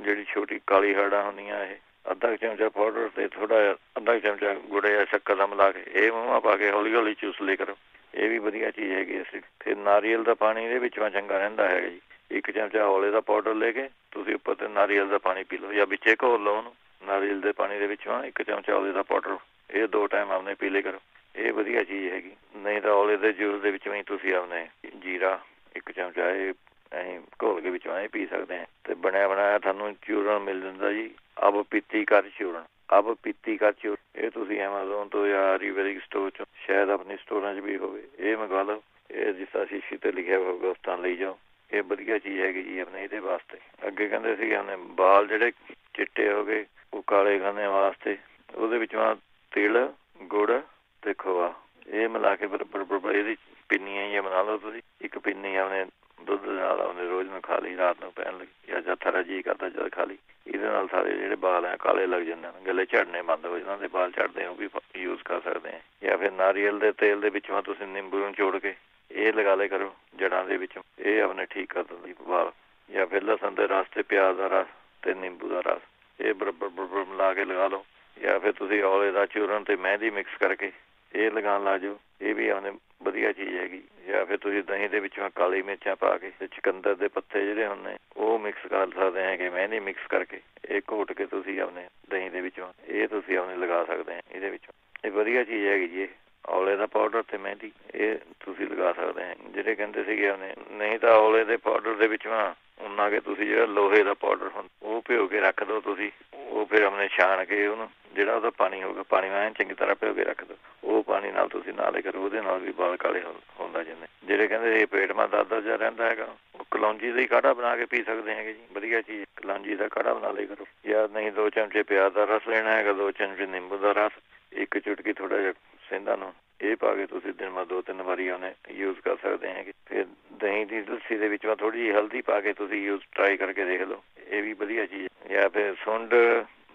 ਜਿਹੜੀ ਛੋਟੀ ਕਾਲੀ ਹਰੜਾਂ ਹੁੰਦੀਆਂ ਇਹ ਅੱਧਾ ਚਮਚਾ ਪਾਊਡਰ ਤੇ ਥੋੜਾ ਅੱਧਾ ਚਮਚਾ ਗੁੜ ਜਾਂ ਸ਼ੱਕਰ ਦਾ ਮਿਲਾ ਕੇ, ਇਹ ਮੂੰਹਾਂ ਪਾ ਕੇ ਹੌਲੀ ਹੌਲੀ ਚੂਸ ਲਿਆ ਕਰੋ। ਇਹ ਵੀ ਵਧੀਆ ਚੀਜ਼ ਹੈਗੀ ਇਸ ਫਿਰ ਨਾਰੀਅਲ ਦਾ ਪਾਣੀ ਇਹਦੇ ਵਿੱਚੋਂ ਚੰਗਾ ਰਹਿੰਦਾ ਹੈਗਾ ਜੀ। ਇੱਕ ਚਮਚਾ ਹੌਲੇ ਦਾ ਪਾਊਡਰ ਲੈ ਕੇ ਤੁਸੀਂ ਉੱਪਰ ਤੇ ਨਾਰੀਅਲ ਦਾ ਪਾਣੀ ਪੀ ਲਓ ਜਾਂ ਵਿੱਚੇ ਘੋਲ ਲਓ ਉਹਨੂੰ। ਨਾਰੀਅਲ ਦੇ ਪਾਣੀ ਦੇ ਵਿੱਚੋਂ ਇੱਕ ਚਮਚਾ ਹੌਲੇ ਦਾ ਪਾਊਡਰ ਇਹ ਦੋ ਟਾਈਮ ਆਪਣੇ ਪੀ ਲਿਆ ਕਰੋ। ਇਹ ਵਧੀਆ ਚੀਜ਼ ਹੈਗੀ। ਨਹੀਂ ਤਾਂ ਹੌਲੇ ਦੇ ਜੂਸ ਦੇ ਵਿੱਚੋਂ ਹੀ ਤੁਸੀਂ ਆਪਣੇ ਜੀਰਾ ਇੱਕ ਚਮਚਾ ਇਹ ਐਂ ਘੋਲ ਕੇ ਵਿੱਚੋਂ ਐਂ ਪੀ ਸਕਦੇ ਹਾਂ। ਤੇ ਬਣਿਆ ਬਣਾਇਆ ਤੁਹਾਨੂੰ ਚੂਰਨ ਮਿਲ ਜਾਂਦਾ ਜੀ। ਅਬ ਪੀਤੀ ਕਰ ਚੂਰਨ ਅਬ ਪੀਤੀ ਕਰ ਚੂਰਨ ਇਹ ਤੁਸੀਂ ਐਮਾਜ਼ੋਨ ਤੋਂ ਜਾਂ ਆਯੁਰਵੈਦਿਕ ਸਟੋਰ ਚੋਂ ਸ਼ਾਇਦ ਆਪਣੀ ਸਟੋਰਾਂ 'ਚ ਵੀ ਹੋਵੇ। ਇਹ ਮੰਗਵਾ ਲਓ। ਇਹ ਜਿਸ ਤਰ੍ਹਾਂ ਸ਼ੀਸ਼ੀ ਤੇ ਲਿਖਿਆ ਹੋਊਗਾ, ਉਸ ਤਰ੍ਹਾਂ ਲਈ ਜਾਓ। ਇਹ ਵਧੀਆ ਚੀਜ਼ ਹੈਗੀ ਜੀ ਆਪਣੇ ਇਹਦੇ ਵਾਸਤੇ। ਅੱਗੇ ਕਹਿੰਦੇ ਸੀ ਆਪਣੇ ਬਾਲ ਜਿਹੜੇ ਚਿੱਟੇ ਹੋ ਗਏ, ਉਹ ਕਾਲੇ ਕਰਨੇ ਵਾਸਤੇ। ਉਹਦੇ ਵਿੱਚੋਂ ਤਿਲ, ਗੁੜ ਤੇ ਆ ਇਹ ਮਿਲਾ ਕੇ ਬਰਾਬਰ ਇਹਦੀ ਪਿੰਨੀਆਂ ਹੀ ਬਣਾ ਲਓ ਤੁਸੀਂ। ਇੱਕ ਪਿੰਨੀ ਆਪਣੇ ਦੁੱਧ ਨਾਲ ਆਪਣੇ ਰੋਜ਼ ਨੂੰ ਖਾ ਲਈ, ਰਾਤ ਨੂੰ ਪੈਣ ਲੱਗੀ। ਜਾਂ ਜਦ ਥਰਾ ਜੀ ਕਰਦਾ, ਜਦ ਖਾ ਲਈ। ਇਹਦੇ ਨਾਲ ਸਾਰੇ ਜਿਹੜੇ ਬਾਲ ਆ, ਕਾਲੇ ਲੱਗ ਜਾਂਦੇ ਨੇ ਗਲੇ ਝੜਨੇ ਬੰਦ ਹੋ ਜਾਂਦੇ ਬਾਲ ਝੜਦੇ ਉਹ ਵੀ ਯੂਜ਼ ਕਰ ਸਕਦੇ ਆ ਜਾਂ ਫਿਰ ਨਾਰੀਅਲ ਦੇ ਤੇਲ ਦੇ ਵਿੱਚੋਂ ਤੁਸੀਂ ਨਿੰਬੂ ਨੂੰ ਜੋੜ ਕੇ ਇਹ ਲਗਾ ਲਿਆ ਕਰੋ ਜੜਾਂ ਦੇ ਵਿੱਚੋਂ, ਇਹ ਆਪਣੇ ਠੀਕ ਕਰ ਦਿੰਦੀ ਵਾਲ। ਜਾਂ ਫਿਰ ਲਸਣ ਦੇ ਰਸ ਤੇ ਪਿਆਜ਼ ਦਾ ਰਸ ਤੇ ਨਿੰਬੂ ਦਾ ਰਸ, ਇਹ ਬਰਾਬਰ ਬਰਾਬਰ ਮਿਲਾ ਕੇ ਲਗਾ ਲਓ। ਜਾਂ ਫਿਰ ਤੁਸੀਂ ਔਲੇ ਦਾ ਚੂਰਨ ਤੇ ਮਹਿੰਦੀ ਮਿਕਸ ਕਰਕੇ ਇਹ ਲਗਾਉਣ ਲਾ ਜਾਓ, ਇਹ ਵੀ ਆਪਣੇ ਵਧੀਆ ਚੀਜ਼ ਹੈਗੀ। ਜਾਂ ਫਿਰ ਤੁਸੀਂ ਦਹੀਂ ਦੇ ਵਿੱਚੋਂ ਕਾਲੀ ਮਿਰਚਾਂ ਪਾ ਕੇ ਤੇ ਚਕੰਦਰ ਦੇ ਪੱਤੇ ਜਿਹੜੇ ਹੁੰਦੇ, ਉਹ ਮਿਕਸ ਕਰ ਸਕਦੇ ਹੈਗੇ ਮਹਿੰਦੀ ਮਿਕਸ ਕਰਕੇ। ਇਹ ਘੋਟ ਕੇ ਤੁਸੀਂ ਆਪਣੇ ਦਹੀਂ ਦੇ ਵਿੱਚੋਂ ਇਹ ਤੁਸੀਂ ਆਪਣੇ ਲਗਾ ਸਕਦੇ ਆ ਇਹਦੇ ਵਿੱਚੋਂ। ਇਹ ਵਧੀਆ ਚੀਜ਼ ਹੈਗੀ ਜੀ, ਇਹ ਔਲੇ ਦਾ ਪਾਊਡਰ ਤੇ ਮਹਿੰਦੀ, ਇਹ ਤੁਸੀਂ ਲਗਾ ਸਕਦੇ ਆ। ਜਿਹੜੇ ਕਹਿੰਦੇ ਸੀਗੇ ਉਹਨੇ ਨਹੀਂ ਤਾਂ ਔਲੇ ਦੇ ਪਾਊਡਰ ਦੇ ਵਿੱਚੋਂ ਉਹਨਾਂ ਕੇ ਤੁਸੀਂ ਜਿਹੜਾ ਲੋਹੇ ਦਾ ਪਾਊਡਰ ਹੁੰਦਾ ਉਹ ਭਿਓ ਕੇ ਰੱਖ ਦਿਓ ਤੁਸੀਂ, ਉਹ ਫਿਰ ਆਪਣੇ ਛਾਣ ਕੇ ਉਹਨੂੰ, ਜਿਹੜਾ ਉਹਦਾ ਪਾਣੀ ਹੋਊਗਾ, ਪਾਣੀ ਨਾਲ ਚੰਗੀ ਤਰ੍ਹਾਂ ਭਿਓ ਕੇ ਰੱਖ ਦਿਓ ਉਹ ਪਾਣੀ ਨਾਲ ਤੁਸੀਂ ਨਾਲੇ ਕਰੋ, ਉਹਦੇ ਨਾਲ ਵੀ ਵਾਲ ਕਾਲੇ ਹੁੰਦਾ ਜਾਂਦੇ ਜਿਹੜੇ ਕਹਿੰਦੇ ਇਹ ਪੇਟ ਮਾ ਦਰਦ ਜਿਹਾ ਰਹਿੰਦਾ ਹੈਗਾ, ਉਹ ਕਲੌਂਜੀ ਦਾ ਹੀ ਕਾੜਾ ਬਣਾ ਕੇ ਪੀ ਸਕਦੇ ਹੈਗੇ ਜੀ, ਵਧੀਆ ਚੀਜ਼। ਲਾਂਜੀ ਦਾ ਕਾੜਾ ਬਣਾ ਲਿਆ ਕਰੋ। ਜਾਂ ਨਹੀਂ, ਦੋ ਚਮਚੇ ਪਿਆਜ਼ ਦਾ ਰਸ ਲੈਣਾ ਹੈਗਾ, ਦੋ ਚਮਚੇ ਨਿੰਬੂ ਦਾ ਰਸ, ਇੱਕ ਚੁਟਕੀ ਥੋੜਾ ਜਿਹਾ ਸਿੰਧਾ ਨੂੰ ਇਹ ਪਾ ਕੇ ਤੁਸੀਂ ਦਿਨ ਮਾ ਦੋ ਤਿੰਨ ਵਾਰੀ ਉਹਨੇ ਯੂਜ਼ ਕਰ ਸਕਦੇ ਹੈਗੇ। ਫਿਰ ਦਹੀਂ ਦੀ ਲੱਸੀ ਦੇ ਵਿੱਚ ਥੋੜੀ ਜਿਹੀ ਹਲਦੀ ਪਾ ਕੇ ਤੁਸੀਂ ਯੂਜ਼ ਟਰਾਈ ਕਰਕੇ ਦੇਖ ਲਓ। ਇਹ ਵੀ ਵਧੀਆ ਚੀਜ਼ ਹੈ। ਜਾਂ ਫਿਰ ਸੁੰਡ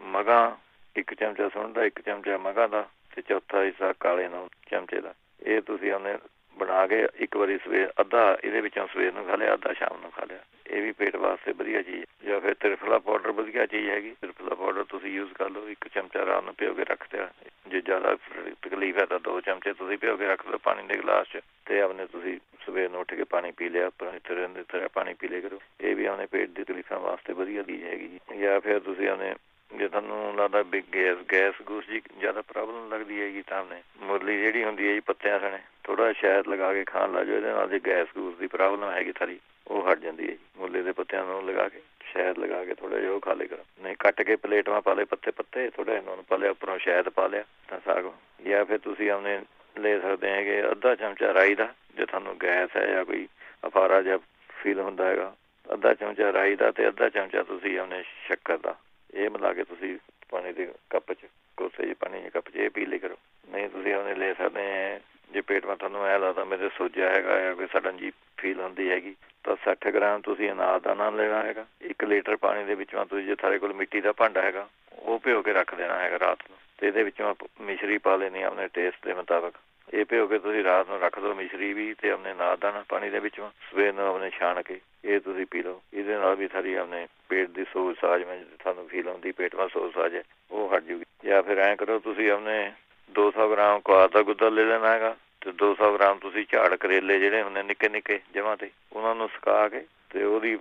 ਮਗਾ, ਇੱਕ ਚਮਚਾ ਸੁੰਡ ਦਾ, ਇੱਕ ਚਮਚਾ ਮਗਾ ਦਾ ਤੇ ਚੌਥਾ ਹਿੱਸਾ ਕਾਲੇ ਨੂੰ ਚਮਚੇ ਦਾ। ਇਹ ਤੁਸੀਂ ਉਹਨੇ ਬਣਾ ਕੇ ਇੱਕ ਵਾਰੀ ਸਵੇਰ, ਅੱਧਾ ਇਹਦੇ ਵਿੱਚੋਂ ਸਵੇਰ ਨੂੰ ਖਾ ਲਿਆ, ਅੱਧਾ ਸ਼ਾਮ ਨੂੰ ਖਾ ਲਿਆ। ਇਹ ਵੀ ਪੇਟ ਵਾਸਤੇ ਵਧੀਆ ਚੀਜ਼ ਹੈ। ਜਾਂ ਫਿਰ ਤ੍ਰਿਫਲਾ ਪਾਊਡਰ ਵਧੀਆ ਚੀਜ਼ ਹੈਗੀ, ਤ੍ਰਿਫਲਾ ਪਾਊਡਰ ਤੁਸੀਂ ਯੂਜ਼ ਕਰ ਲਓ, ਇੱਕ ਚਮਚਾ ਰਾਤ ਨੂੰ ਭਿਓ ਕੇ ਰੱਖ ਦਿਆ। ਜੇ ਜ਼ਿਆਦਾ ਤਕਲੀਫ ਹੈ ਤਾਂ ਦੋ ਚਮਚੇ ਤੁਸੀਂ ਭਿਓ ਕੇ ਰੱਖ ਲਓ ਪਾਣੀ ਦੇ ਗਲਾਸ 'ਚ ਤੇ ਆਪਣੇ ਤੁਸੀਂ ਸਵੇਰ ਨੂੰ ਉੱਠ ਕੇ ਪਾਣੀ ਪੀ ਲਿਆ, ਆਪਣੀ ਤਰ੍ਹਾਂ ਦੇ ਤਰ੍ਹਾਂ ਪਾਣੀ ਪੀ ਲਿਆ ਕਰੋ। ਇਹ ਵੀ ਆਪਣੇ ਪੇਟ ਦੀ ਤਕਲੀਫਾਂ ਵਾਸਤੇ ਵਧੀਆ ਚੀਜ਼ ਹੈਗੀ ਜੀ। ਜਾਂ ਫਿਰ ਤੁਸੀਂ ਆਪਣੇ, ਜੇ ਤੁਹਾਨੂੰ ਲੱਗਦਾ ਵੀ ਗੈਸ ਗੈਸ ਗੂਸ ਜੀ ਜ਼ਿਆਦਾ ਪ੍ਰੋਬਲਮ ਲੱਗਦੀ ਹੈਗੀ ਤਾਂ ਨੇ ਮੁਰਲੀ ਜਿਹੜੀ ਹੁੰਦੀ ਹੈ ਜੀ ਪੱਤਿਆਂ ਸਣੇ ਥੋੜਾ ਸ਼ਹਿਦ ਲਗਾ ਕੇ ਖਾਣ ਲਾ ਜਾਓ, ਇਹਦੇ ਨਾਲ ਜੇ ਗੈਸ ਗੂਸ ਦੀ ਪ੍ਰੋਬਲਮ ਹੈਗੀ ਸਾਰੀ, ਉਹ ਹਟ ਜਾਂਦੀ ਹੈ ਜੀ, ਮੁਰਲੀ ਦੇ ਪੱਤਿਆਂ ਨੂੰ ਲਗਾ ਕੇ। ਸ਼ਹਿਦ ਲਗਾ ਕੇ ਥੋੜਾ ਜਿਹਾ ਖਾ ਲਿਆ ਨਹੀਂ, ਕੱਟ ਕੇ ਪਲੇਟ ਪਾ ਲਏ ਪੱਤੇ ਪੱਤੇ ਥੋੜਾ ਇਹਨਾਂ ਨੂੰ ਪਾ ਲਿਆ, ਉੱਪਰੋਂ ਸ਼ਹਿਦ ਪਾ ਲਿਆ, ਤਾਂ ਸਾਗ ਜਾਂ ਫਿਰ ਤੁਸੀਂ ਆਪਣੇ ਲੈ ਸਕਦੇ ਹੈਗੇ ਅੱਧਾ ਚਮਚਾ ਰਾਈ ਦਾ, ਜੇ ਤੁਹਾਨੂੰ ਗੈਸ ਹੈ ਜਾਂ ਕੋਈ ਅਫਾਰਾ ਜਿਹਾ ਫੀਲ ਹੁੰਦਾ ਹੈਗਾ, ਅੱਧਾ ਚਮਚਾ ਰਾਈ ਦਾ ਤੇ ਅੱਧਾ ਚਮਚਾ ਤੁਸੀਂ ਆਪਣੇ ਸ਼ੱਕਰ ਦਾ। ਇਹ ਮਿਲਾ ਕੇ ਤੁਸੀਂ ਪਾਣੀ ਦੇ ਕੱਪ 'ਚ, ਕੋਸੇ ਪਾਣੀ ਦੇ ਕੱਪ 'ਚ, ਇਹ ਪੀ ਲਿਆ ਕਰੋ। ਨਹੀਂ, ਤੁਸੀਂ ਆਪਣੇ ਲੈ ਸਕਦੇ ਹੈ ਜੇ ਪੇਟ ਮਾ ਤੁਹਾਨੂੰ ਐ ਲੱਗਦਾ ਮੇਰੇ ਸੋਜਿਆ ਹੈਗਾ ਜਾਂ ਕੋਈ ਸਡਨ ਜੀ ਫੀਲ ਹੁੰਦੀ ਹੈਗੀ, ਤਾਂ 60 ਗ੍ਰਾਮ ਤੁਸੀਂ ਅਨਾਜ ਦਾ ਨਾਮ ਲੈਣਾ ਹੈਗਾ। 1 ਲੀਟਰ ਪਾਣੀ ਦੇ ਵਿੱਚੋਂ ਤੁਸੀਂ ਜੇ ਤੁਹਾਡੇ ਕੋਲ ਮਿੱਟੀ ਦਾ ਭਾਂਡਾ ਹੈਗਾ, ਉਹ ਭਿਓ ਕੇ ਰੱਖ ਦੇਣਾ ਹੈਗਾ ਰਾਤ ਨੂੰ। ਤੇ ਇਹਦੇ ਵਿੱਚੋਂ ਮਿਸ਼ਰੀ ਪਾ ਲੈਣੀ ਆਪਣੇ ਟੇਸਟ ਦੇ ਮੁਤਾਬਕ। ਇਹ ਭਿਓ ਕੇ ਤੁਸੀਂ ਰਾਤ ਨੂੰ ਰੱਖ ਦਿਓ ਮਿਸ਼ਰੀ ਵੀ ਤੇ ਆਪਣੇ ਨਾਦ ਦਾਣਾ ਪਾਣੀ ਦੇ ਵਿੱਚੋਂ। ਸਵੇਰ ਨੂੰ ਆਪਣੇ ਛਾਣ ਕੇ ਇਹ ਤੁਸੀਂ ਪੀ ਲਓ। ਇਹਦੇ ਨਾਲ ਵੀ ਸਾਰੀ ਆਪਣੇ ਪੇਟ ਦੀ ਸੋਜ ਸਾਜ ਮੈਂ ਤੁਹਾਨੂੰ ਫੀਲ ਹੁੰਦੀ ਪੇਟ ਵਿੱਚ ਸੋਜ ਸਾਜ ਹੈ, ਉਹ ਹਟ ਜੂਗੀ। ਜਾਂ ਫਿਰ ਐਂ ਕਰੋ ਤੁਸੀਂ ਆਪਣੇ 200 ਗ੍ਰਾਮ ਕੁਆਰ ਦਾ ਗੁੱਦਾ ਲੈ ਲੈਣਾ ਹੈਗਾ ਤੇ 200 ਗ੍ਰਾਮ ਤੁਸੀਂ ਝਾੜ ਕਰੇਲੇ ਜਿਹੜੇ ਹੁੰਦੇ ਨਿੱਕੇ ਨਿੱਕੇ ਜਮਾਂ ਤੇ, ਉਹਨਾਂ ਨੂੰ ਸੁਕਾ ਕੇ ਤੇ ਉਹਦੀ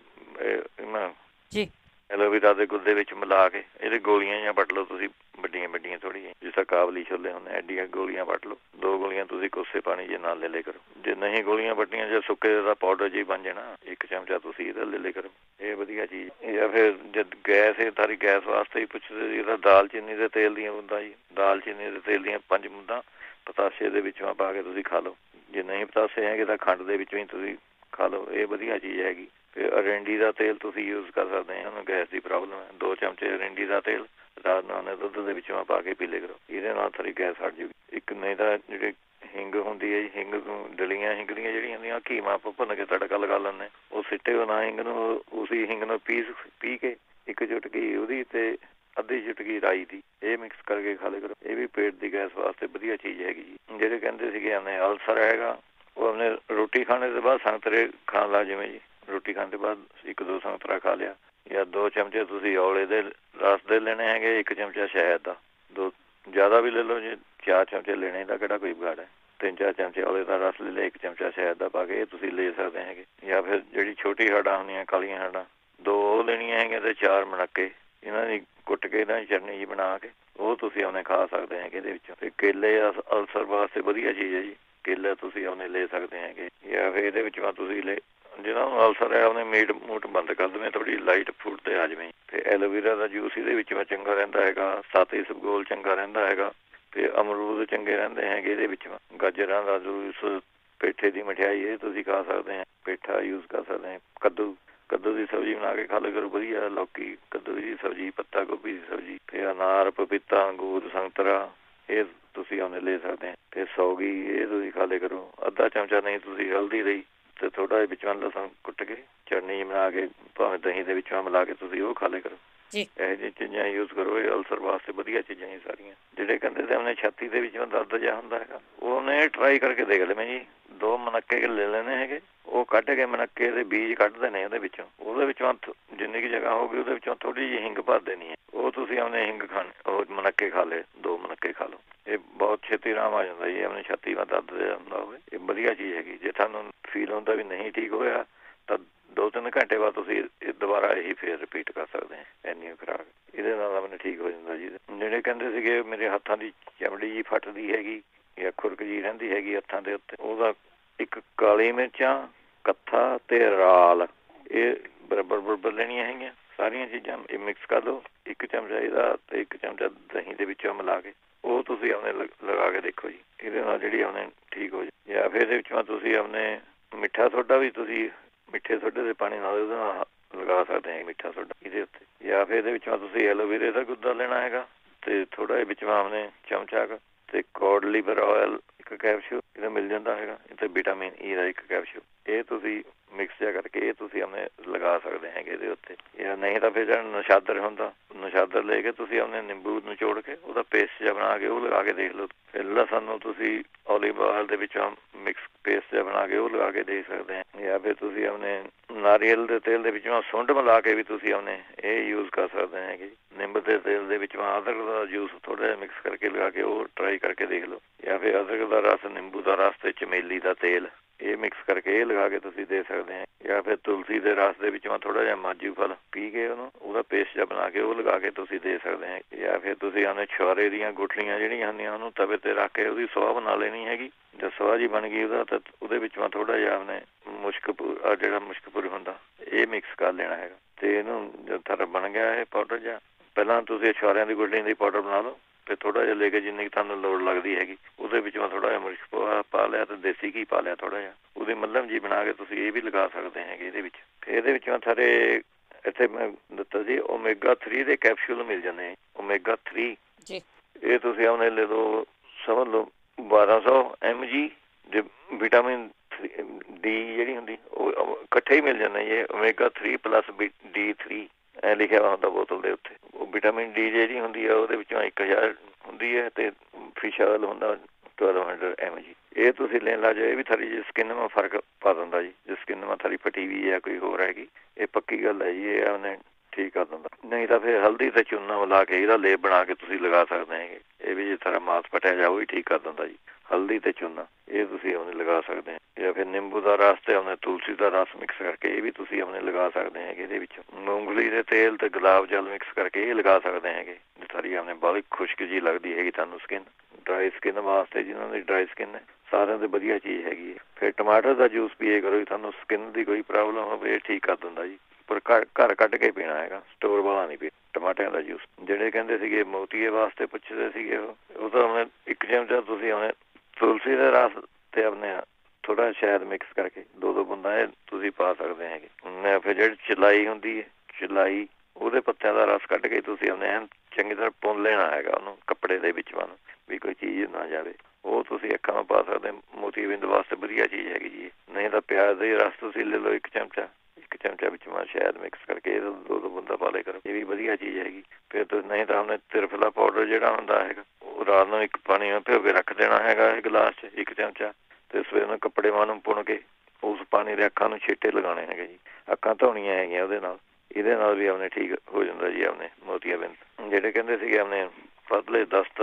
ਜੀ। ਐਲੋਵੇਰਾ ਦੇ ਗੁੱਦੇ ਵਿੱਚ ਮਿਲਾ ਕੇ ਇਹਦੇ ਗੋਲੀਆਂ ਜਾਂ ਵੱਟ ਲਓ ਤੁਸੀਂ, ਵੱਡੀਆਂ ਵੱਡੀਆਂ ਥੋੜੀਆਂ ਜਿਸ ਤਰ੍ਹਾਂ ਕਾਬਲੀ ਛੋਲੇ ਹੁੰਦੇ ਐਡੀਆਂ ਗੋਲੀਆਂ ਵੱਟ ਲਓ, ਦੋ ਗੋਲੀਆਂ ਤੁਸੀਂ ਕੋਸੇ ਪਾਣੀ ਜੇ ਨਾਲ ਲੈ ਲੈ ਕਰੋ। ਜੇ ਨਹੀਂ ਗੋਲੀਆਂ ਵੱਟੀਆਂ, ਜੇ ਸੁੱਕੇ ਦਾ ਪਾਊਡਰ ਜੀ ਬਣ ਜਾਣਾ, ਇੱਕ ਚਮਚਾ ਤੁਸੀਂ ਇਹਦਾ ਲੈ ਲੈ ਕਰੋ। ਇਹ ਵਧੀਆ ਚੀਜ਼ ਜਾਂ ਫਿਰ ਜਦ ਗੈਸ ਹੈ ਤਾਰੀ ਗੈਸ ਵਾਸਤੇ ਹੀ ਪੁੱਛਦੇ ਜੀ ਇਹਦਾ ਦਾਲਚੀਨੀ ਦੇ ਤੇਲ ਦੀਆਂ ਬੁੰਦਾਂ ਜੀ। ਦਾਲਚੀਨੀ ਦੇ ਤੇਲ ਦੀਆਂ ਪੰਜ ਬੁੰਦਾਂ, ਪਤਾਸੇ ਦੇ ਵਿੱਚੋਂ ਪਾ ਕੇ ਤੁਸੀਂ ਖਾ ਲਓ। ਜੇ ਨਹੀਂ ਪਤਾਸੇ ਹੈਗੇ ਤਾਂ ਖੰਡ ਦੇ ਵਿੱਚੋਂ ਹੀ ਤੁਸੀਂ ਖਾ ਲਓ। ਇਹ ਵਧੀਆ ਚੀਜ਼ ਹੈਗੀ। ਤੇ ਅਰੰਡੀ ਦਾ ਤੇਲ ਤੁਸੀਂ ਯੂਜ਼ ਕਰ ਸਕਦੇ ਹੋ, ਉਹਨੂੰ ਗੈਸ ਦੀ ਪ੍ਰੋਬਲਮ ਹੈ। ਦੋ ਚਮਚੇ ਅਰੰਡੀ ਦਾ ਤੇਲ, ਰਾਤ ਨੂੰ ਉਹਨੇ ਦੁੱਧ ਦੇ ਵਿੱਚੋਂ ਪਾ ਕੇ ਪੀ ਲਿਆ ਕਰੋ। ਇਹਦੇ ਨਾਲ ਥੋੜੀ ਗੈਸ ਹਟ ਜੂਗੀ। ਇੱਕ ਨਹੀਂ ਤਾਂ ਜਿਹੜੇ ਹਿੰਗ ਹੁੰਦੀ ਹੈ ਹਿੰਗ ਨੂੰ ਡਲੀਆਂ ਹਿੰਗੜੀਆਂ ਜਿਹੜੀਆਂ ਹੁੰਦੀਆਂ ਕੀਮਾ ਆਪਾਂ ਭੁੰਨ ਕੇ ਤੜਕਾ ਲਗਾ ਲੈਂਦੇ ਉਹ ਸਿੱਟੇ ਬਣਾ ਹਿੰਗ ਨੂੰ, ਉਸੇ ਹਿੰਗ ਨੂੰ ਪੀਸ ਪੀ ਕੇ ਇੱਕ ਚੁਟਕੀ ਉਹਦੀ ਤੇ ਅੱਧੀ ਚੁਟਕੀ ਰਾਈ ਦੀ, ਇਹ ਮਿਕਸ ਕਰਕੇ ਖਾ ਲਿਆ ਕਰੋ। ਇਹ ਵੀ ਪੇਟ ਦੀ ਗੈਸ ਵਾਸਤੇ ਵਧੀਆ ਚੀਜ਼ ਹੈਗੀ ਜੀ। ਜਿਹੜੇ ਕਹਿੰਦੇ ਸੀਗੇ ਆਪਣੇ ਅਲਸਰ ਹੈਗਾ, ਉਹ ਆਪਣੇ ਰੋਟੀ ਖਾਣੇ ਦੇ ਬਾਅਦ ਸੰਤਰੇ ਖਾਣ ਲਾ ਜਿਵੇਂ ਜੀ। ਰੋਟੀ ਖਾਣ ਦੇ ਬਾਅਦ ਇੱਕ ਦੋ ਸੰਤਰਾ ਖਾ ਲਿਆ ਜਾਂ ਦੋ ਚਮਚੇ ਤੁਸੀਂ ਔਲੇ ਦੇ ਰਸ ਦੇ ਲੈਣੇ ਹੈਗੇ, ਇੱਕ ਚਮਚਾ ਸ਼ਹਿਦ ਦਾ। ਦੋ, ਜ਼ਿਆਦਾ ਵੀ ਲੈ ਲਓ ਜੇ ਚਾਰ ਚਮਚੇ ਲੈਣੇ ਦਾ ਕਿਹੜਾ ਕੋਈ ਵਿਗਾੜ ਹੈ? ਤਿੰਨ ਚਾਰ ਚਮਚੇ ਔਲੇ ਦਾ ਰਸ ਲੈ ਲਿਆ, ਇੱਕ ਚਮਚਾ ਸ਼ਹਿਦ ਦਾ ਪਾ ਕੇ ਇਹ ਤੁਸੀਂ ਲੈ ਸਕਦੇ ਹੈਗੇ। ਜਾਂ ਫਿਰ ਜਿਹੜੀ ਛੋਟੀ ਹੱਡਾਂ ਹੁੰਦੀਆਂ, ਕਾਲੀਆਂ ਹੱਡਾਂ ਦੋ ਉਹ ਲੈਣੀਆਂ ਹੈਗੀਆਂ ਤੇ ਚਾਰ ਮਣਕੇ। ਇਹਨਾਂ ਦੀ ਕੁੱਟ ਕੇ ਇਹਨਾਂ ਦੀ ਚਟਨੀ ਜੀ ਬਣਾ ਕੇ ਉਹ ਤੁਸੀਂ ਉਹਨੇ ਖਾ ਸਕਦੇ ਹੈਗੇ ਇਹਦੇ ਵਿੱਚੋਂ। ਤੇ ਕੇਲੇ ਅਲਸਰ ਵਾਸਤੇ ਵਧੀਆ ਚੀਜ਼ ਹੈ ਜੀ। ਕੇਲਾ ਤੁਸੀਂ ਉਹਨੇ ਲੈ ਸਕਦੇ ਹੈਗੇ। ਜਾਂ ਫਿਰ ਇਹਦੇ ਵਿੱਚ ਤੁਸੀਂ ਲੈ ਜਿਹਨਾਂ ਨੂੰ ਅਲਸਰ ਹੈ ਮੀਟ, ਮੂਟ ਬੰਦ ਕਰ ਦੇਵੇਂ ਥੋੜੀ ਲਾਈਟ ਫੂਡ ਤੇ ਆ ਜਾਵੇਂ। ਤੇ ਐਲੋਵੇਰਾ ਦਾ ਜੂਸ ਇਹਦੇ ਵਿੱਚ ਚੰਗਾ ਰਹਿੰਦਾ ਹੈਗਾ, ਸਾਤੇ ਸਬਗੋਲ ਚੰਗਾ ਰਹਿੰਦਾ ਹੈਗਾ, ਤੇ ਅਮਰੂਦ ਚੰਗੇ ਰਹਿੰਦੇ ਹੈਗੇ ਇਹਦੇ ਵਿੱਚ ਗਾਜਰਾਂ ਦਾ ਜੂਸ ਪੇਠੇ ਦੀ ਮਠਿਆਈ ਇਹ ਤੁਸੀਂ ਖਾ ਸਕਦੇ ਆ, ਪੇਠਾ ਯੂਜ਼ ਕਰ ਸਕਦੇ ਆ। ਕੱਦੂ ਕੱਦੂ ਦੀ ਸਬਜ਼ੀ ਬਣਾ ਕੇ ਖਾ ਲਿਆ ਕਰੋ ਵਧੀਆ ਲੌਕੀ ਕੱਦੂ ਦੀ ਸਬਜ਼ੀ, ਪੱਤਾ ਗੋਭੀ ਦੀ ਸਬਜ਼ੀ, ਤੇ ਅਨਾਰ, ਪਪੀਤਾ, ਅੰਗੂਰ, ਸੰਤਰਾ, ਇਹ ਤੁਸੀਂ ਉਹਨੇ ਲੈ ਸਕਦੇ ਆ। ਤੇ ਸੌਗੀ ਇਹ ਤੁਸੀਂ ਖਾ ਲਿਆ ਕਰੋ। ਅੱਧਾ ਚਮਚਾ ਨਹੀਂ, ਤੁਸੀਂ ਹਲਦੀ ਲਈ ਤੇ ਥੋੜਾ ਜਿਹਾ ਵਿੱਚੋਂ ਲਸਣ ਕੁੱਟ ਕੇ ਚਟਨੀ ਬਣਾ ਕੇ ਭਾਵੇਂ ਦਹੀਂ ਦੇ ਵਿੱਚੋਂ ਮਿਲਾ ਕੇ ਤੁਸੀਂ ਉਹ ਖਾ ਲਿਆ ਕਰੋ। ਜੀ। ਇਹ ਜਿਹੀ ਚੀਜ਼ਾਂ ਯੂਜ਼ ਕਰੋ ਇਹ ਅਲਸਰ ਵਾਸਤੇ ਵਧੀਆ ਚੀਜ਼ਾਂ ਹੀ ਸਾਰੀਆਂ। ਜਿਹੜੇ ਕਹਿੰਦੇ ਤੇ ਉਹਨੇ ਛਾਤੀ ਦੇ ਵਿੱਚੋਂ ਦਰਦ ਜਿਹਾ ਹੁੰਦਾ ਹੈਗਾ ਉਹਨੇ ਟਰਾਈ ਕਰਕੇ ਦੇਖ ਲੈਵੇਂ ਜੀ ਦੋ ਮਨੱਕੇ ਲੈ ਲੈਣੇ ਹੈਗੇ ਉਹ ਕੱਢ ਕੇ ਮਨੱਕੇ ਦੇ ਬੀਜ ਕੱਢਦੇ ਨੇ ਉਹਦੇ ਵਿੱਚੋਂ। ਉਹਦੇ ਵਿੱਚੋਂ ਜਿੰਨੀ ਕੀ ਜਗ੍ਹਾ ਹੋਊਗੀ ਉਹਦੇ ਵਿੱਚੋਂ ਥੋੜੀ ਜਿਹੀ ਹਿੰਗ ਭਰ ਦੇਣੀ ਹੈ। ਉਹ ਤੁਸੀਂ ਆਪਣੇ ਹਿੰਗ ਖਾਣ ਉਹ ਮਨੱਕੇ ਖਾ ਲੇ ਦੋ ਮਨੱਕੇ ਖਾ ਲਓ। ਇਹ ਬਹੁਤ ਛੇਤੀ ਆਰਾਮ ਆ ਜਾਂਦਾ ਜੀ ਆਪਣੇ ਛਾਤੀ ਵਿੱਚ ਦਰਦ ਜਿਹਾ ਹੁੰਦਾ ਹੋਵੇ। ਵਧੀਆ ਚੀਜ਼ ਹੈਗੀ। ਜੇ ਤੁਹਾਨੂੰ ਫੀਲ ਹੁੰਦਾ ਵੀ ਨਹੀਂ ਠੀਕ ਹੋਇਆ, ਤਾਂ ਦੋ ਤਿੰਨ ਘੰਟੇ ਬਾਅਦ ਤੁਸੀਂ ਦੁਬਾਰਾ ਇਹੀ ਫੇਰ ਰਿਪੀਟ ਕਰ ਸਕਦੇ ਆ ਇੰਨੀ ਖੁਰਾਕ ਇਹਦੇ ਨਾਲ ਆਪਣੇ ਠੀਕ ਹੋ ਜਾਂਦਾ ਜੀ। ਜਿਹੜੇ ਕਹਿੰਦੇ ਸੀਗੇ, ਮੇਰੇ ਹੱਥਾਂ ਦੀ ਚਮੜੀ ਜੀ ਫਟਦੀ ਹੈਗੀ ਜਾਂ ਖੁਰਕ ਜੀ ਰਹਿੰਦੀ ਹੈਗੀ ਹੱਥਾਂ ਦੇ ਉੱਤੇ। ਉਹਦਾ ਇੱਕ ਕਾਲੀ ਮਿਰਚਾਂ, ਕੱਥਾ ਤੇ ਰਾਲ। ਇਹ ਬਰਾਬਰ ਬਰਾਬਰ ਲੈਣੀਆਂ ਹੈਗੀਆਂ। ਸਾਰੀਆਂ ਚੀਜ਼ਾਂ ਇਹ ਮਿਕਸ ਕਰ ਲਓ। ਇੱਕ ਚਮਚਾ ਇਹਦਾ ਤੇ ਇੱਕ ਚਮਚਾ ਦਹੀਂ ਦੇ ਵਿੱਚੋਂ ਮਿਲਾ ਕੇ। ਉਹ ਤੁਸੀਂ ਆਪਣੇ ਲਗਾ ਕੇ ਦੇਖੋ ਜੀ। ਇਹਦੇ ਨਾਲ ਜਿਹੜੀ ਆਪਣੇ ਠੀਕ ਹੋ ਜਾਏ ਜਾਂ ਫਿਰ ਇਹਦੇ ਵਿੱਚੋਂ ਤੁਸੀਂ ਆਪਣੇ ਮਿੱਠਾ ਸੋਡਾ ਵੀ ਤੁਸੀਂ ਮਿੱਠੇ ਸੋਡੇ ਦੇ ਪਾਣੀ ਨਾਲ ਉਹਦੇ ਨਾਲ ਲਗਾ ਸਕਦੇ ਆ, ਮਿੱਠਾ ਸੋਡਾ ਇਹਦੇ ਉੱਤੇ। ਜਾਂ ਫਿਰ ਇਹਦੇ ਵਿੱਚੋਂ ਤੁਸੀਂ ਐਲੋਵੇਰੇ ਦਾ ਗੁੱਦਾ ਲੈਣਾ ਹੈਗਾ, ਤੇ ਥੋੜਾ ਜਿਹਾ ਵਿੱਚੋਂ ਆਪਣੇ ਚਮਚਾ ਤੇ ਕੋਡ ਲਿਵਰ ਆਇਲ ਇੱਕ ਕੈਪਸੂਲ ਇਹਦਾ ਮਿਲ ਜਾਂਦਾ ਹੈਗਾ ਤੇ ਵਿਟਾਮਿਨ ਈ ਦਾ ਇੱਕ ਕੈਪਸੂਲ। ਇਹ ਤੁਸੀਂ ਮਿਕਸ ਜਿਹਾ ਕਰਕੇ ਇਹ ਤੁਸੀਂ ਆਪਣੇ ਲਗਾ ਸਕਦੇ ਹੈਗੇ ਇਹਦੇ ਉੱਤੇ। ਜਾਂ ਨਹੀਂ ਤਾਂ ਫਿਰ ਜਿਹੜਾ ਨਸ਼ਾਦਰ ਹੁੰਦਾ ਨਸ਼ਾਦਰ ਲੈ ਕੇ ਤੁਸੀਂ ਆਪਣੇ ਨਿੰਬੂ ਨਿਚੋੜ ਕੇ ਉਹਦਾ ਪੇਸਟ ਜਿਹਾ ਬਣਾ ਕੇ ਉਹ ਲਗਾ ਕੇ ਦੇਖ ਲਓ। ਫਿਰ ਲਸਣ ਤੁਸੀਂ ਓਲੀਵ ਆਇਲ ਦੇ ਵਿੱਚੋਂ ਮਿਕਸ ਪੇਸਟ ਜਿਹਾ ਬਣਾ ਕੇ ਉਹ ਲਗਾ ਕੇ ਦੇਖ ਸਕਦੇ ਆ। ਜਾਂ ਫਿਰ ਤੁਸੀਂ ਆਪਣੇ ਨਾਰੀਅਲ ਦੇ ਤੇਲ ਦੇ ਵਿੱਚ ਸੁੰਡ ਮਿਲਾ ਕੇ ਵੀ ਤੁਸੀਂ ਆਪਣੇ ਇਹ ਯੂਜ਼ ਕਰ ਸਕਦੇ ਹੈਗੇ ਨਿੰਬ ਦੇ ਤੇਲ ਦੇ ਵਿੱਚ ਅਦਰਕ ਦਾ ਜੂਸ ਥੋੜਾ ਜਿਹਾ ਮਿਕਸ ਕਰਕੇ ਲਗਾ ਕੇ ਉਹ ਟਰਾਈ ਕਰਕੇ ਦੇਖ ਲਓ। ਜਾਂ ਫਿਰ ਅਦਰਕ ਦਾ ਰਸ, ਨਿੰਬੂ ਦਾ ਰਸ ਤੇ ਚਮੇਲੀ ਦਾ ਤੇਲ। ਇਹ ਮਿਕਸ ਕਰਕੇ ਇਹ ਲਗਾ ਕੇ ਤੁਸੀਂ ਦੇ ਸਕਦੇ ਆ। ਜਾਂ ਫਿਰ ਤੁਲਸੀ ਦੇ ਰਸ ਦੇ ਵਿੱਚੋਂ ਥੋੜਾ ਜਿਹਾ ਮਾਜੂ ਫਲ ਪੀ ਕੇ ਉਹਨੂੰ, ਉਹਦਾ ਪੇਸਟ ਜਿਹਾ ਬਣਾ ਕੇ ਉਹ ਲਗਾ ਕੇ ਤੁਸੀਂ ਦੇ ਸਕਦੇ ਆ। ਜਾਂ ਫਿਰ ਤੁਸੀਂ ਆਨੇ ਛੁਆਰੇ ਦੀਆਂ ਗੁਠਲੀਆਂ ਜਿਹੜੀਆਂ ਹੁੰਦੀਆਂ, ਉਹਨੂੰ ਤਵੇ ਤੇ ਰੱਖ ਕੇ ਉਹਦੀ ਸਵਾਹ ਬਣਾ ਲੈਣੀ ਹੈਗੀ। ਜਦ ਸਵਾਹ ਜੀ ਬਣ ਗਈ ਉਹਦਾ, ਤਾਂ ਉਹਦੇ ਵਿੱਚੋਂ ਥੋੜਾ ਜਿਹਾ ਉਹਨੇ ਮੁਸ਼ਕਪੂਰ, ਆ ਜਿਹੜਾ ਮੁਸ਼ਕਪੂਰ ਹੁੰਦਾ, ਇਹ ਮਿਕਸ ਕਰ ਲੈਣਾ ਹੈਗਾ। ਤੇ ਇਹਨੂੰ ਜਦ ਥਰ ਬਣ ਗਿਆ ਇਹ ਪਾਊਡਰ ਜਿਹਾ, ਪਹਿਲਾਂ ਤੁਸੀਂ ਛੁਆਰਿਆਂ ਦੀ ਗੁਠਲੀਆਂ ਦੀ ਪਾਊਡਰ ਬਣਾ ਲਓ। ਫਿਰ ਥੋੜਾ ਜਿਹਾ ਲੈ ਕੇ ਜਿੰਨੀ ਕੁ ਤੁਹਾਨੂੰ ਲੋੜ ਲੱਗਦੀ ਹੈਗੀ ਉਹਦੇ ਵਿੱਚ ਮੈਂ ਥੋੜਾ ਜਿਹਾ ਮਿਰਚ ਪਾ- ਲਿਆ ਤੇ ਦੇਸੀ ਘੀ ਪਾ ਲਿਆ ਥੋੜਾ ਜਿਹਾ। ਉਹਦੀ ਮੱਲਮ ਜੀ ਬਣਾ ਕੇ ਤੁਸੀਂ ਇਹ ਵੀ ਲਗਾ ਸਕਦੇ ਹੈਗੇ ਇਹਦੇ ਵਿੱਚ। ਫਿਰ ਇਹਦੇ ਵਿੱਚ ਮੈਂ ਥਾਰੇ ਇੱਥੇ ਮੈਂ ਦਿੱਤਾ ਸੀ ਓਮੇਗਾ 3 ਦੇ ਕੈਪਸੂਲ ਮਿਲ ਜਾਂਦੇ ਓਮੇਗਾ 3 ਜੀ। ਇਹ ਤੁਸੀਂ ਆਪਣੇ ਲੈ ਲਓ ਸਮਝ ਲਓ 1200 mg ਦੇ ਵਿਟਾਮਿਨ ਡੀ ਜਿਹੜੀ ਹੁੰਦੀ ਉਹ ਇਕੱਠੇ ਹੀ ਮਿਲ ਜਾਂਦੇ ਇਹ ਓਮੇਗਾ 3 ਪਲੱਸ D3 ਐ ਲਿਖਿਆ ਹੁੰਦਾ ਬੋਤਲ ਦੇ ਉੱਤੇ। ਵਿਟਾਮਿਨ ਡੀ ਜਿਹੜੀ ਹੁੰਦੀ ਹੈ ਉਹਦੇ ਵਿੱਚੋਂ 1000 ਹੁੰਦੀ ਹੈ ਤੇ ਫਿਸ਼ ਆਇਲ ਹੁੰਦਾ 1200 mg ਇਹ ਤੁਸੀਂ ਲੈਣ ਲਾ ਜਾਓ ਵੀ ਥਰੀ ਜੀ ਸਕਿਨ ਮਾ ਫ਼ਰਕ ਪਾ ਦਿੰਦਾ ਜੀ। ਜੇ ਸਕਿਨ ਮਾ ਥਰੀ ਫਟੀ ਵੀ ਹੈ ਕੋਈ ਹੋਰ ਹੈਗੀ, ਇਹ ਪੱਕੀ ਗੱਲ ਹੈ ਜੀ, ਇਹ ਉਹਨੇ ਠੀਕ ਕਰ ਦਿੰਦਾ। ਨਹੀਂ ਤਾਂ ਫਿਰ ਹਲਦੀ ਤੇ ਚੂਨਾ ਮਿਲਾ ਕੇ ਇਹਦਾ ਲੇਪ ਬਣਾ ਕੇ ਤੁਸੀਂ ਲਗਾ ਸਕਦੇ ਹੈਗੇ ਇਹ ਵੀ ਜੇ ਥਰਾ ਮਾਸ ਫਟਿਆ ਜਾ ਠੀਕ ਕਰ ਦਿੰਦਾ ਜੀ। ਹਲਦੀ ਤੇ ਚੂਨਾ, ਇਹ ਤੁਸੀਂ ਉਹਨੇ ਲਗਾ ਸਕਦੇ ਹੋ। ਜਾਂ ਫਿਰ ਨਿੰਬੂ ਦਾ ਰਸ ਤੇ ਉਹਨੇ ਤੁਲਸੀ ਦਾ ਰਸ ਮਿਕਸ ਕਰਕੇ ਇਹ ਵੀ ਤੁਸੀਂ ਉਹਨੇ ਲਗਾ ਸਕਦੇ ਹੈਗੇ ਇਹਦੇ ਵਿੱਚ। ਮੂੰਗਫਲੀ ਦੇ ਤੇਲ ਤੇ ਗੁਲਾਬ ਜਲ ਮਿਕਸ ਕਰਕੇ ਇਹ ਲਗਾ ਸਕਦੇ ਹੈਗੇ। ਸਾਰੀ ਆਪਣੇ ਬਾਲੀ ਖੁਸ਼ਕ ਜੀ ਲੱਗਦੀ ਹੈਗੀ ਤੁਹਾਨੂੰ ਸਕਿਨ ਡਰਾਈ ਸਕਿਨ ਵਾਸਤੇ ਜਿਨ੍ਹਾਂ ਦੀ ਡਰਾਈ ਸਕਿਨ ਹੈ, ਸਾਰਿਆਂ ਦੇ ਵਧੀਆ ਚੀਜ਼ ਹੈਗੀ ਹੈ। ਫਿਰ ਟਮਾਟਰ ਦਾ ਜੂਸ ਪੀਏ ਕਰੋ ਜੀ, ਤੁਹਾਨੂੰ ਸਕਿਨ ਦੀ ਕੋਈ ਪ੍ਰੋਬਲਮ ਹੋਵੇ, ਇਹ ਠੀਕ ਕਰ ਦਿੰਦਾ ਜੀ। ਪਰ ਘਰ ਘਰ ਕੱਢ ਕੇ ਪੀਣਾ ਹੈਗਾ ਸਟੋਰ ਵਾਲਾ ਨਹੀਂ ਪੀ, ਟਮਾਟਿਆਂ ਦਾ ਜੂਸ ਜਿਹੜੇ ਕਹਿੰਦੇ ਸੀਗੇ ਮੋਤੀਏ ਵਾਸਤੇ ਪੁੱਛਦੇ ਸੀਗੇ ਉਹ ਉਹ ਤਾਂ ਉਹਨੇ ਇੱਕ ਚਮਚਾ ਤੁਸੀਂ ਉਹਨੇ ਤੁਲਸੀ ਦਾ ਰਸ ਤੇ ਆਪਣੇ ਥੋੜਾ ਸ਼ਹਿਦ ਮਿਕਸ ਕਰਕੇ ਦੋ ਦੋ ਬੂੰਦਾਂ ਇਹ ਤੁਸੀਂ ਪਾ ਸਕਦੇ ਹੈਗੇ। ਫਿਰ ਜਿਹੜੀ ਚਲਾਈ ਹੁੰਦੀ ਹੈ, ਚਲਾਈ ਉਹਦੇ ਪੱਤਿਆਂ ਦਾ ਰਸ ਕੱਢ ਕੇ ਤੁਸੀਂ ਆਪਣੇ ਚੰਗੀ ਤਰ੍ਹਾਂ ਪੁੰਨ ਲੈਣਾ ਹੈਗਾ ਉਹਨੂੰ ਕੱਪੜੇ ਦੇ ਵਿੱਚ ਬੰਨ ਵੀ ਕੋਈ ਚੀਜ਼ ਨਾ ਜਾਵੇ। ਉਹ ਤੁਸੀਂ ਅੱਖਾਂ ਨੂੰ ਪਾ ਸਕਦੇ ਮੋਤੀ ਬਿੰਦ ਵਾਸਤੇ ਵਧੀਆ ਚੀਜ਼ ਹੈਗੀ ਜੀ ਨਹੀਂ ਤਾਂ ਪਿਆਜ਼ ਦੇ ਰਸ ਤੁਸੀਂ ਲੈ ਲਓ ਇੱਕ ਚਮਚਾ ਇੱਕ ਚਮਚਾ ਵਿੱਚ ਮਾ ਸ਼ਾਇਦ ਮਿਕਸ ਕਰਕੇ ਇਹ ਦੋ ਦੋ ਬੁੰਦਾ ਪਾ ਲਿਆ ਕਰੋ। ਇਹ ਵੀ ਵਧੀਆ ਚੀਜ਼ ਹੈਗੀ। ਫਿਰ ਤੁਸੀਂ ਨਹੀਂ ਤਾਂ ਉਹਨੇ ਤਿਰਫਲਾ ਪਾਊਡਰ ਜਿਹੜਾ ਹੁੰਦਾ ਹੈਗਾ ਰਾਤ ਨੂੰ ਇੱਕ ਪਾਣੀ ਵਿੱਚ ਭਿਓ ਕੇ ਰੱਖ ਦੇਣਾ ਹੈਗਾ ਇੱਕ ਗਲਾਸ 'ਚ, ਇੱਕ ਚਮਚਾ। ਤੇ ਸਵੇਰ ਨੂੰ ਕੱਪੜੇ ਵਾਂ ਨੂੰ ਪੁਣ ਕੇ ਉਸ ਪਾਣੀ ਦੇ ਅੱਖਾਂ ਨੂੰ ਛੇਟੇ ਲਗਾਉਣੇ ਹੈਗੇ ਜੀ। ਅੱਖਾਂ ਧੋਣੀਆਂ ਹੈਗੀਆਂ ਉਹਦੇ ਨਾਲ। ਇਹਦੇ ਨਾਲ ਵੀ ਆਪਣੇ ਠੀਕ ਹੋ ਜਾਂਦਾ ਜੀ ਆਪਣੇ ਮੋਤੀਆ ਜਿਹੜੇ ਕਹਿੰਦੇ ਸੀਗੇ ਆਪਣੇ ਪਤਲੇ ਦਸਤ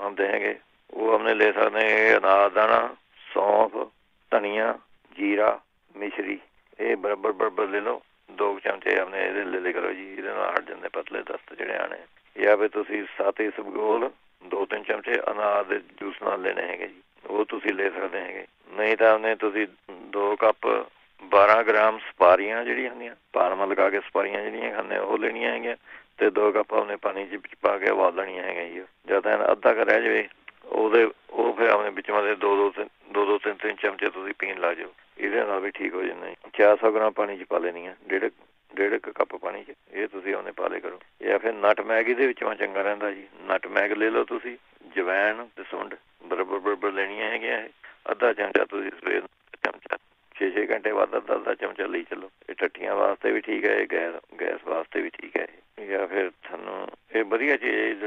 ਆਉਂਦੇ ਹੈਗੇ, ਉਹ ਆਪਣੇ ਲੈ ਸਕਦੇ ਅਨਾਰ ਦਾਣਾ, ਸੌਂਫ, ਧਨੀਆ, ਜੀਰਾ, ਮਿਸ਼ਰੀ। ਇਹ ਬਰਾਬਰ ਬਰਾਬਰ ਲੈ ਲਓ। ਦੋ ਚਮਚੇ ਆਪਣੇ ਇਹਦੇ ਲੈ ਲੈ ਕਰੋ ਜੀ। ਇਹਦੇ ਨਾਲ ਹਟ ਜਾਂਦੇ ਪਤਲੇ ਦਸਤ ਜਿਹੜੇ ਆਣੇ ਜਾਂ ਫਿਰ ਤੁਸੀਂ ਸੱਤ ਇਸਬਗੋਲ ਦੋ ਤਿੰਨ ਚਮਚੇ ਅਨਾਰ ਦੇ ਜੂਸ ਨਾਲ ਲੈਣੇ ਹੈਗੇ ਜੀ, ਉਹ ਤੁਸੀਂ ਲੈ ਸਕਦੇ ਹੈਗੇ। ਨਹੀਂ ਤਾਂ ਉਹਨੇ ਤੁਸੀਂ 2 ਕੱਪ 12 ਗ੍ਰਾਮ ਸਪਾਰੀਆਂ ਜਿਹੜੀਆਂ ਹੁੰਦੀਆਂ ਪਾਲਮਾ ਲਗਾ ਕੇ ਸਪਾਰੀਆਂ ਜਿਹੜੀਆਂ ਖਾਂਦੇ ਉਹ ਲੈਣੀਆਂ ਹੈਗੀਆਂ ਤੇ ਦੋ ਕੱਪ ਆਪਣੇ ਪਾਣੀ ਚ ਵਿੱਚ ਪਾ ਕੇ ਉਬਾਲ ਲੈਣੀਆਂ ਹੈਗੀਆਂ ਜੀ। ਜਦ ਤੱਕ ਅੱਧਾ ਕਰ ਰਹਿ ਜਾਵੇ, ਉਹਦੇ, ਉਹ ਫਿਰ ਆਪਣੇ ਵਿੱਚੋਂ ਦੇ ਦੋ ਦੋ, ਤਿੰਨ, ਦੋ ਦੋ, ਤਿੰਨ ਤਿੰਨ ਚਮਚੇ ਤੁਸੀਂ ਪੀਣ ਲਾ ਜਾਓ। ਇਹਦੇ ਨਾਲ ਵੀ ਠੀਕ ਹੋ ਜਾਂਦਾ ਜੀ। 400 ਗ੍ਰਾਮ ਪਾਣੀ ਚ ਪਾ ਲੈਣੀਆਂ ਡੇਢ ਡੇਢ ਕੱਪ ਪਾਣੀ ਚ, ਇਹ ਤੁਸੀਂ ਉਹਨੇ ਪਾਲੇ ਕਰੋ। ਜਾਂ ਫਿਰ ਨਟ ਨਟਮੈਗ ਇਹਦੇ ਵਿੱਚੋਂ ਚੰਗਾ ਰਹਿੰਦਾ ਜੀ। ਨਟਮੈਗ ਲੈ ਲਓ ਤੁਸੀਂ, ਜਵੈਣ ਤੇ ਸੁੰਡ। ਬਰਾਬਰ ਬਰਾਬਰ ਲੈਣੀਆਂ ਹੈਗੀਆਂ ਅੱਧਾ ਚਮਚਾ ਤੁਸੀਂ ਸਵੇਰ ਚਮਚਾ। 6-6 ਘੰਟੇ ਬਾਅਦ ਅੱਧਾ ਅੱਧਾ ਚਮਚਾ ਲਈ ਚੱਲੋ। ਇਹ ਟੱਟੀਆਂ ਵਾਸਤੇ ਵੀ ਠੀਕ ਹੈ ਗੈਸ ਗੈਸ ਵਾਸਤੇ ਵੀ ਠੀਕ ਹੈ ਜਾਂ ਫਿਰ ਤੁਹਾਨੂੰ, ਇਹ ਵਧੀਆ ਚੀਜ਼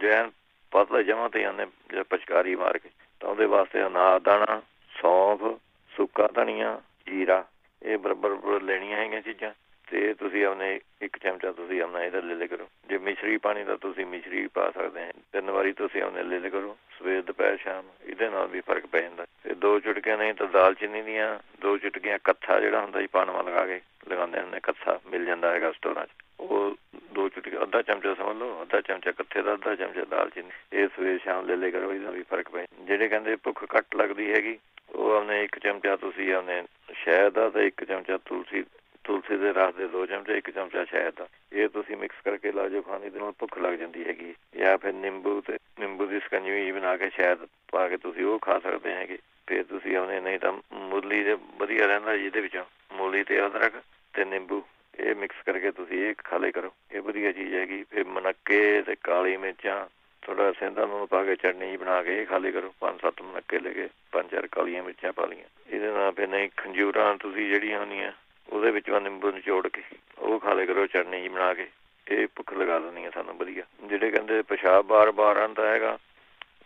ਜੈਨ ਪਤਲਾ ਜਮਾ ਤੇ ਆਨੇ ਜੇ ਪਚਕਾਰੀ ਮਾਰ ਕੇ। ਤਾਂ ਉਹਦੇ ਵਾਸਤੇ ਅਨਾਜ ਦਾਣਾ, ਸੌਂਫ, ਸੁੱਕਾ ਧਨੀਆ, ਜੀਰਾ। ਇਹ ਬਰਾਬਰ ਬਰਾਬਰ ਲੈਣੀਆਂ ਹੈਗੀਆਂ ਚੀਜ਼ਾਂ। ਤੇ ਤੁਸੀਂ ਆਪਣੇ ਇੱਕ ਚਮਚਾ ਤੁਸੀਂ ਆਪਣਾ ਇਹਦਾ ਲੈ ਲਿਆ ਕਰੋ। ਜੇ ਮਿਸ਼ਰੀ ਪਾਣੀ ਦਾ ਤੁਸੀਂ ਮਿਸ਼ਰੀ ਪਾ ਸਕਦੇ ਹੋ। ਤਿੰਨ ਵਾਰੀ ਤੁਸੀਂ ਆਪਣੇ ਲੈ ਲਿਆ ਕਰੋ। ਸਵੇਰ, ਦੁਪਹਿਰ, ਸ਼ਾਮ ਇਹਦੇ ਨਾਲ ਵੀ ਫ਼ਰਕ ਪੈ ਜਾਂਦਾ। ਤੇ ਦੋ ਚੁਟਕੀਆਂ ਨਹੀਂ ਤਾਂ ਦਾਲਚੀਨੀ ਦੀਆਂ, ਦੋ ਚੁਟਕੀਆਂ ਕੱਥਾ ਜਿਹੜਾ ਹੁੰਦਾ ਜੀ ਪਾਣਵਾ ਲਗਾ ਕੇ ਲਗਾਉਂਦੇ ਹੁੰਦੇ ਕੱਥਾ ਮਿਲ ਜਾਂਦਾ ਹੈਗਾ ਸਟੋਰਾਂ 'ਚ। ਉਹ ਦੋ ਚੁਟਕੀ ਅੱਧਾ ਚਮਚਾ ਸਮਝ ਲਓ, ਅੱਧਾ ਚਮਚਾ ਕੱਥੇ ਦਾ, ਅੱਧਾ ਚਮਚਾ ਦਾਲਚੀਨੀ ਇਹ ਸਵੇਰ, ਸ਼ਾਮ ਲੈ ਲਿਆ ਕਰੋ, ਇਹਦਾ ਵੀ ਫ਼ਰਕ ਪੈ ਜਿਹੜੇ ਕਹਿੰਦੇ ਭੁੱਖ ਘੱਟ ਲੱਗਦੀ ਹੈਗੀ, ਉਹ ਆਪਣੇ ਇੱਕ ਚਮਚਾ ਤੁਸੀਂ ਆਪਣੇ ਸ਼ਹਿਦ ਦਾ ਤੇ ਇੱਕ ਚਮਚਾ ਤੁਲਸੀ ਤੁਲਸੀ ਦੇ ਰਸ ਦੇ ਦੋ ਚਮਚੇ, ਇੱਕ ਚਮਚਾ ਸ਼ਹਿਦ ਦਾ। ਇਹ ਤੁਸੀਂ ਮਿਕਸ ਕਰਕੇ ਲਾ ਖਾਣੀ ਦੇ ਨਾਲ ਭੁੱਖ ਲੱਗ ਜਾਂਦੀ ਹੈਗੀ। ਜਾਂ ਫਿਰ ਨਿੰਬੂ ਤੇ, ਨਿੰਬੂ ਦੀ ਸਕੰਜਵੀ ਬਣਾ ਕੇ ਸ਼ਹਿਦ ਪਾ ਕੇ ਤੁਸੀਂ ਉਹ ਖਾ ਸਕਦੇ ਹੈਗੇ। ਫਿਰ ਤੁਸੀਂ ਆਪਣੇ, ਨਹੀਂ ਤਾਂ ਮੁਰਲੀ ਦੇ, ਵਧੀਆ ਰਹਿੰਦਾ ਜੀ ਵਿੱਚੋਂ। ਮੂਲੀ ਤੇ ਅਦਰਕ ਤੇ ਨਿੰਬੂ। ਇਹ ਮਿਕਸ ਕਰਕੇ ਤੁਸੀਂ ਇਹ ਖਾਲੇ ਕਰੋ। ਇਹ ਵਧੀਆ ਚੀਜ਼ ਹੈਗੀ। ਫਿਰ ਮਨੱਕੇ ਤੇ ਕਾਲੀ ਮਿਰਚਾਂ ਥੋੜਾ ਸਿੰਧਾ ਨੂੰ ਪਾ ਕੇ ਚਟਨੀ ਬਣਾ ਕੇ ਇਹ ਖਾ ਕਰੋ। ਪੰਜ ਸੱਤ ਮਨੱਕੇ ਲੈ ਕੇ ਪੰਜ ਚਾਰ ਕਾਲੀਆਂ ਮਿਰਚਾਂ ਪਾ ਲਈਆਂ। ਇਹਦੇ ਨਾਲ ਫਿਰ ਨਹੀਂ, ਖੰਜੂਰਾਂ ਤੁਸੀਂ ਜਿਹੜੀਆਂ ਹੁੰਦੀਆਂ ਉਹਦੇ ਵਿੱਚੋਂ ਨਿੰਬੂ ਨਿਚੋੜ ਕੇ ਉਹ ਖਾ ਲੇ ਕਰੋ, ਚਟਨੀ ਜੀ ਬਣਾ ਕੇ। ਇਹ ਭੁੱਖ ਲਗਾ ਦਿੰਦੀ ਆ ਸਾਨੂੰ, ਵਧੀਆ। ਜਿਹੜੇ ਕਹਿੰਦੇ ਪਿਸ਼ਾਬ ਬਾਰ-ਬਾਰ ਆਉਂਦਾ ਹੈਗਾ,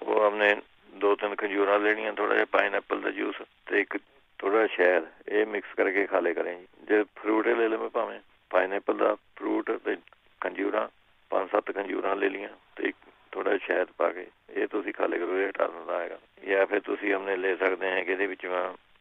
ਉਹ ਆਪਣੇ ਦੋ ਤਿੰਨ ਖਜੂਰਾਂ ਲੈਣੀਆਂ ਥੋੜਾ ਜਿਹਾ ਪਾਈਨਐਪਲ ਦਾ ਜੂਸ ਤੇ ਇੱਕ ਥੋੜਾ ਸ਼ਹਿਦ, ਇਹ ਮਿਕਸ ਕਰਕੇ ਖਾ ਲੇ ਕਰੇ ਜੀ। ਜੇ ਫਰੂਟ ਲੈ ਲਵੇਂ ਭਾਵੇਂ ਪਾਈਨਐਪਲ ਦਾ ਫਰੂਟ ਤੇ ਖੰਜੂਰਾਂ ਪੰਜ ਸੱਤ ਖੰਜੂਰਾਂ ਲੈ ਲੀਆਂ ਤੇ ਥੋੜਾ ਸ਼ਹਿਦ ਪਾ ਕੇ, ਇਹ ਤੁਸੀਂ ਖਾ ਲੇ ਕਰੋ, ਇਹ ਹਟਾ ਦਿੰਦਾ ਹੈਗਾ। ਜਾਂ ਫਿਰ ਤੁਸੀਂ ਆਪਣੇ ਲੈ ਸਕਦੇ ਹੈਗੇ, ਇਹਦੇ ਵਿੱਚ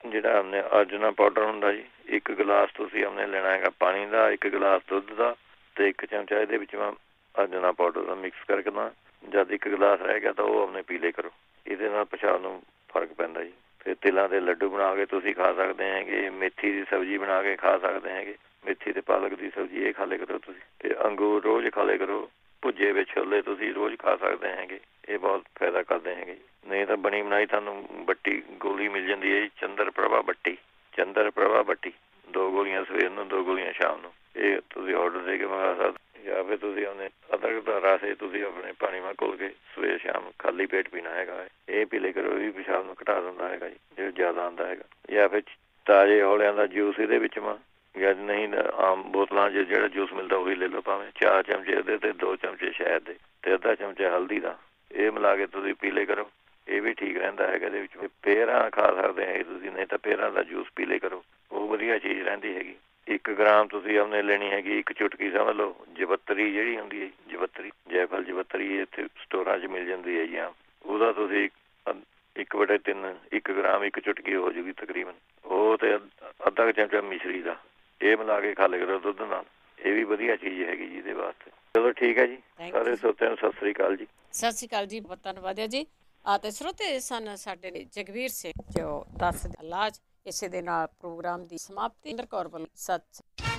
ਜਿਹੜਾ ਆਪਣੇ ਅਰਜਨਾ ਪਾਊਡਰ ਹੁੰਦਾ ਜੀ, ਇੱਕ ਗਲਾਸ ਤੁਸੀਂ ਆਪਣੇ ਲੈਣਾ ਹੈਗਾ ਪਾਣੀ ਦਾ, ਇੱਕ ਗਲਾਸ ਦੁੱਧ ਦਾ ਤੇ ਇੱਕ ਚਮਚਾ ਇਹਦੇ ਵਿੱਚ ਅਰਜਨਾ ਪਾਊਡਰ ਦਾ ਮਿਕਸ ਕਰਕੇ ਨਾ ਜਦ ਇੱਕ ਗਲਾਸ ਰਹਿ ਗਿਆ ਤਾਂ ਉਹ ਆਪਣੇ ਪੀ ਲੇ ਕਰੋ। ਇਹਦੇ ਨਾਲ ਪਛਾਣ ਨੂੰ ਫ਼ਰਕ ਪੈਂਦਾ ਜੀ। ਫਿਰ ਤਿਲਾਂ ਦੇ ਲੱਡੂ ਬਣਾ ਕੇ ਤੁਸੀਂ ਖਾ ਸਕਦੇ ਹੈਗੇ, ਮੇਥੀ ਦੀ ਸਬਜ਼ੀ ਬਣਾ ਕੇ ਖਾ ਸਕਦੇ ਹੈਗੇ। ਮੇਥੀ ਤੇ ਪਾਲਕ ਦੀ ਸਬਜ਼ੀ ਇਹ ਖਾ ਲੇ ਕਰੋ ਤੁਸੀਂ। ਤੇ ਅੰਗੂਰ ਰੋਜ਼ ਖਾ ਲੇ ਕਰੋ। ਭੁੱਜੇ ਵਿੱਚ ਛੋਲੇ ਤੁਸੀਂ ਰੋਜ਼ ਖਾ ਸਕਦੇ ਹੈਗੇ। ਇਹ ਬਹੁਤ ਫਾਇਦਾ ਕਰਦੇ ਹੈਗੇ ਨਹੀਂ ਤਾਂ ਬਣੀ ਬਣਾਈ ਤੁਹਾਨੂੰ ਬੱਟੀ ਗੋਲੀ ਮਿਲ ਜਾਂਦੀ ਹੈ ਚੰਦਰ ਪ੍ਰਭਾ ਬੱਟੀ, ਚੰਦਰ ਪ੍ਰਭਾ ਬੱਟੀ। ਦੋ ਗੋਲੀਆਂ ਸਵੇਰ ਨੂੰ, ਦੋ ਗੋਲੀਆਂ ਸ਼ਾਮ ਨੂੰ। ਇਹ ਤੁਸੀਂ ਆਰਡਰ ਦੇ ਕੇ ਮੰਗਾ ਸਕਦੇ ਜਾਂ ਫਿਰ ਤੁਸੀਂ ਉਹਨੇ ਅਦਰਕ ਦਾ ਰਸ ਇਹ ਤੁਸੀਂ ਆਪਣੇ ਪਾਣੀ ਵਿੱਚ ਘੋਲ ਕੇ ਸਵੇਰ ਸ਼ਾਮ ਖਾਲੀ ਪੇਟ ਪੀਣਾ ਹੈਗਾ ਇਹ ਪੀ ਲੈ ਕਰੋ ਇਹ ਪਿਸ਼ਾਬ ਨੂੰ ਘਟਾ ਦਿੰਦਾ ਹੈਗਾ ਜੀ, ਜੇ ਜ਼ਿਆਦਾ ਆਂਦਾ ਹੈਗਾ। ਜਾਂ ਫਿਰ ਤਾਜ਼ੇ ਔਲਿਆਂ ਦਾ ਜੂਸ ਇਹਦੇ ਵਿੱਚ ਮਾ, ਜਾਂ ਨਹੀਂ ਆਮ ਬੋਤਲਾਂ 'ਚ ਜਿਹੜਾ ਜੂਸ ਮਿਲਦਾ ਉਹੀ ਲੈ ਲਓ ਭਾਵੇਂ ਚਾਰ ਚਮਚੇ ਇਹਦੇ ਤੇ ਦੋ ਚਮਚੇ ਸ਼ਹਿਦ ਦੇ ਤੇ ਅੱਧਾ ਚਮਚਾ ਹਲਦੀ ਦਾ। ਇਹ ਮਿਲਾ ਕੇ ਤੁਸੀਂ ਪੀ ਲੈ ਕਰੋ। ਇਹ ਵੀ ਠੀਕ ਰਹਿੰਦਾ ਹੈਗਾ ਇਹਦੇ ਵਿੱਚ ਪੇਰਾਂ ਖਾ ਸਕਦੇ ਹੈ ਤੁਸੀਂ ਨਹੀਂ ਤਾਂ ਪੇਰਾਂ ਦਾ ਜੂਸ ਪੀ ਲੈ ਕਰੋ। ਉਹ ਵਧੀਆ ਚੀਜ਼ ਰਹਿੰਦੀ ਹੈਗੀ। 1 ਗ੍ਰਾਮ ਤੁਸੀਂ ਆਪਣੇ ਲੈਣੀ ਹੈਗੀ ਇੱਕ ਚੁਟਕੀ ਸਮਝ ਲਓ ਜਵੱਤਰੀ ਜਿਹੜੀ ਹੁੰਦੀ ਹੈ ਜਵੱਤਰੀ ਜੈਫਲ ਜਵੱਤਰੀ ਇੱਥੇ ਸਟੋਰਾਂ 'ਚ ਮਿਲ ਜਾਂਦੀ ਹੈ ਜੀ ਆ। ਉਹਦਾ ਤੁਸੀਂ ਇੱਕ ਵਟੇ 3 1 ਗ੍ਰਾਮ ਇੱਕ ਚੁਟਕੀ ਹੋ ਜੂਗੀ ਤਕਰੀਬਨ। ਉਹ ਤੇ ਅੱਧਾ ਚਮਚਾ ਮਿਸ਼ਰੀ ਦਾ। ਇਹ ਮਿਲਾ ਕੇ ਖਾ ਲਿਆ ਕਰੋ ਦੁੱਧ ਨਾਲ। ਇਹ ਵੀ ਵਧੀਆ ਚੀਜ਼ ਹੈਗੀ ਜੀ ਇਹਦੇ ਵਾਸਤੇ। ਚਲੋ ਠੀਕ ਹੈ ਜੀ। ਸਾਰੇ ਸੋਤਿਆਂ ਨੂੰ ਸਤਿ ਸ੍ਰੀ ਅਕਾਲ ਜੀ। ਸਤਿ ਸ੍ਰੀ ਅਕਾਲ ਜੀ ਬਹੁਤ ਧੰਨਵਾਦ ਹੈ ਜੀ। ਆ ਤੇ ਸਰੋਤੇ ਸਨ ਸਾਡੇ ਜਗਵੀਰ ਸਿੰਘ, ਜੋ ਦੱਸ ਇਲਾਜ ਇਸੇ ਦੇ ਨਾਲ ਪ੍ਰੋਗਰਾਮ ਦੀ ਸਮਾਪਤੀ। ਇੰਦਰ ਕੌਰ ਵੱਲੋਂ ਸਤਿ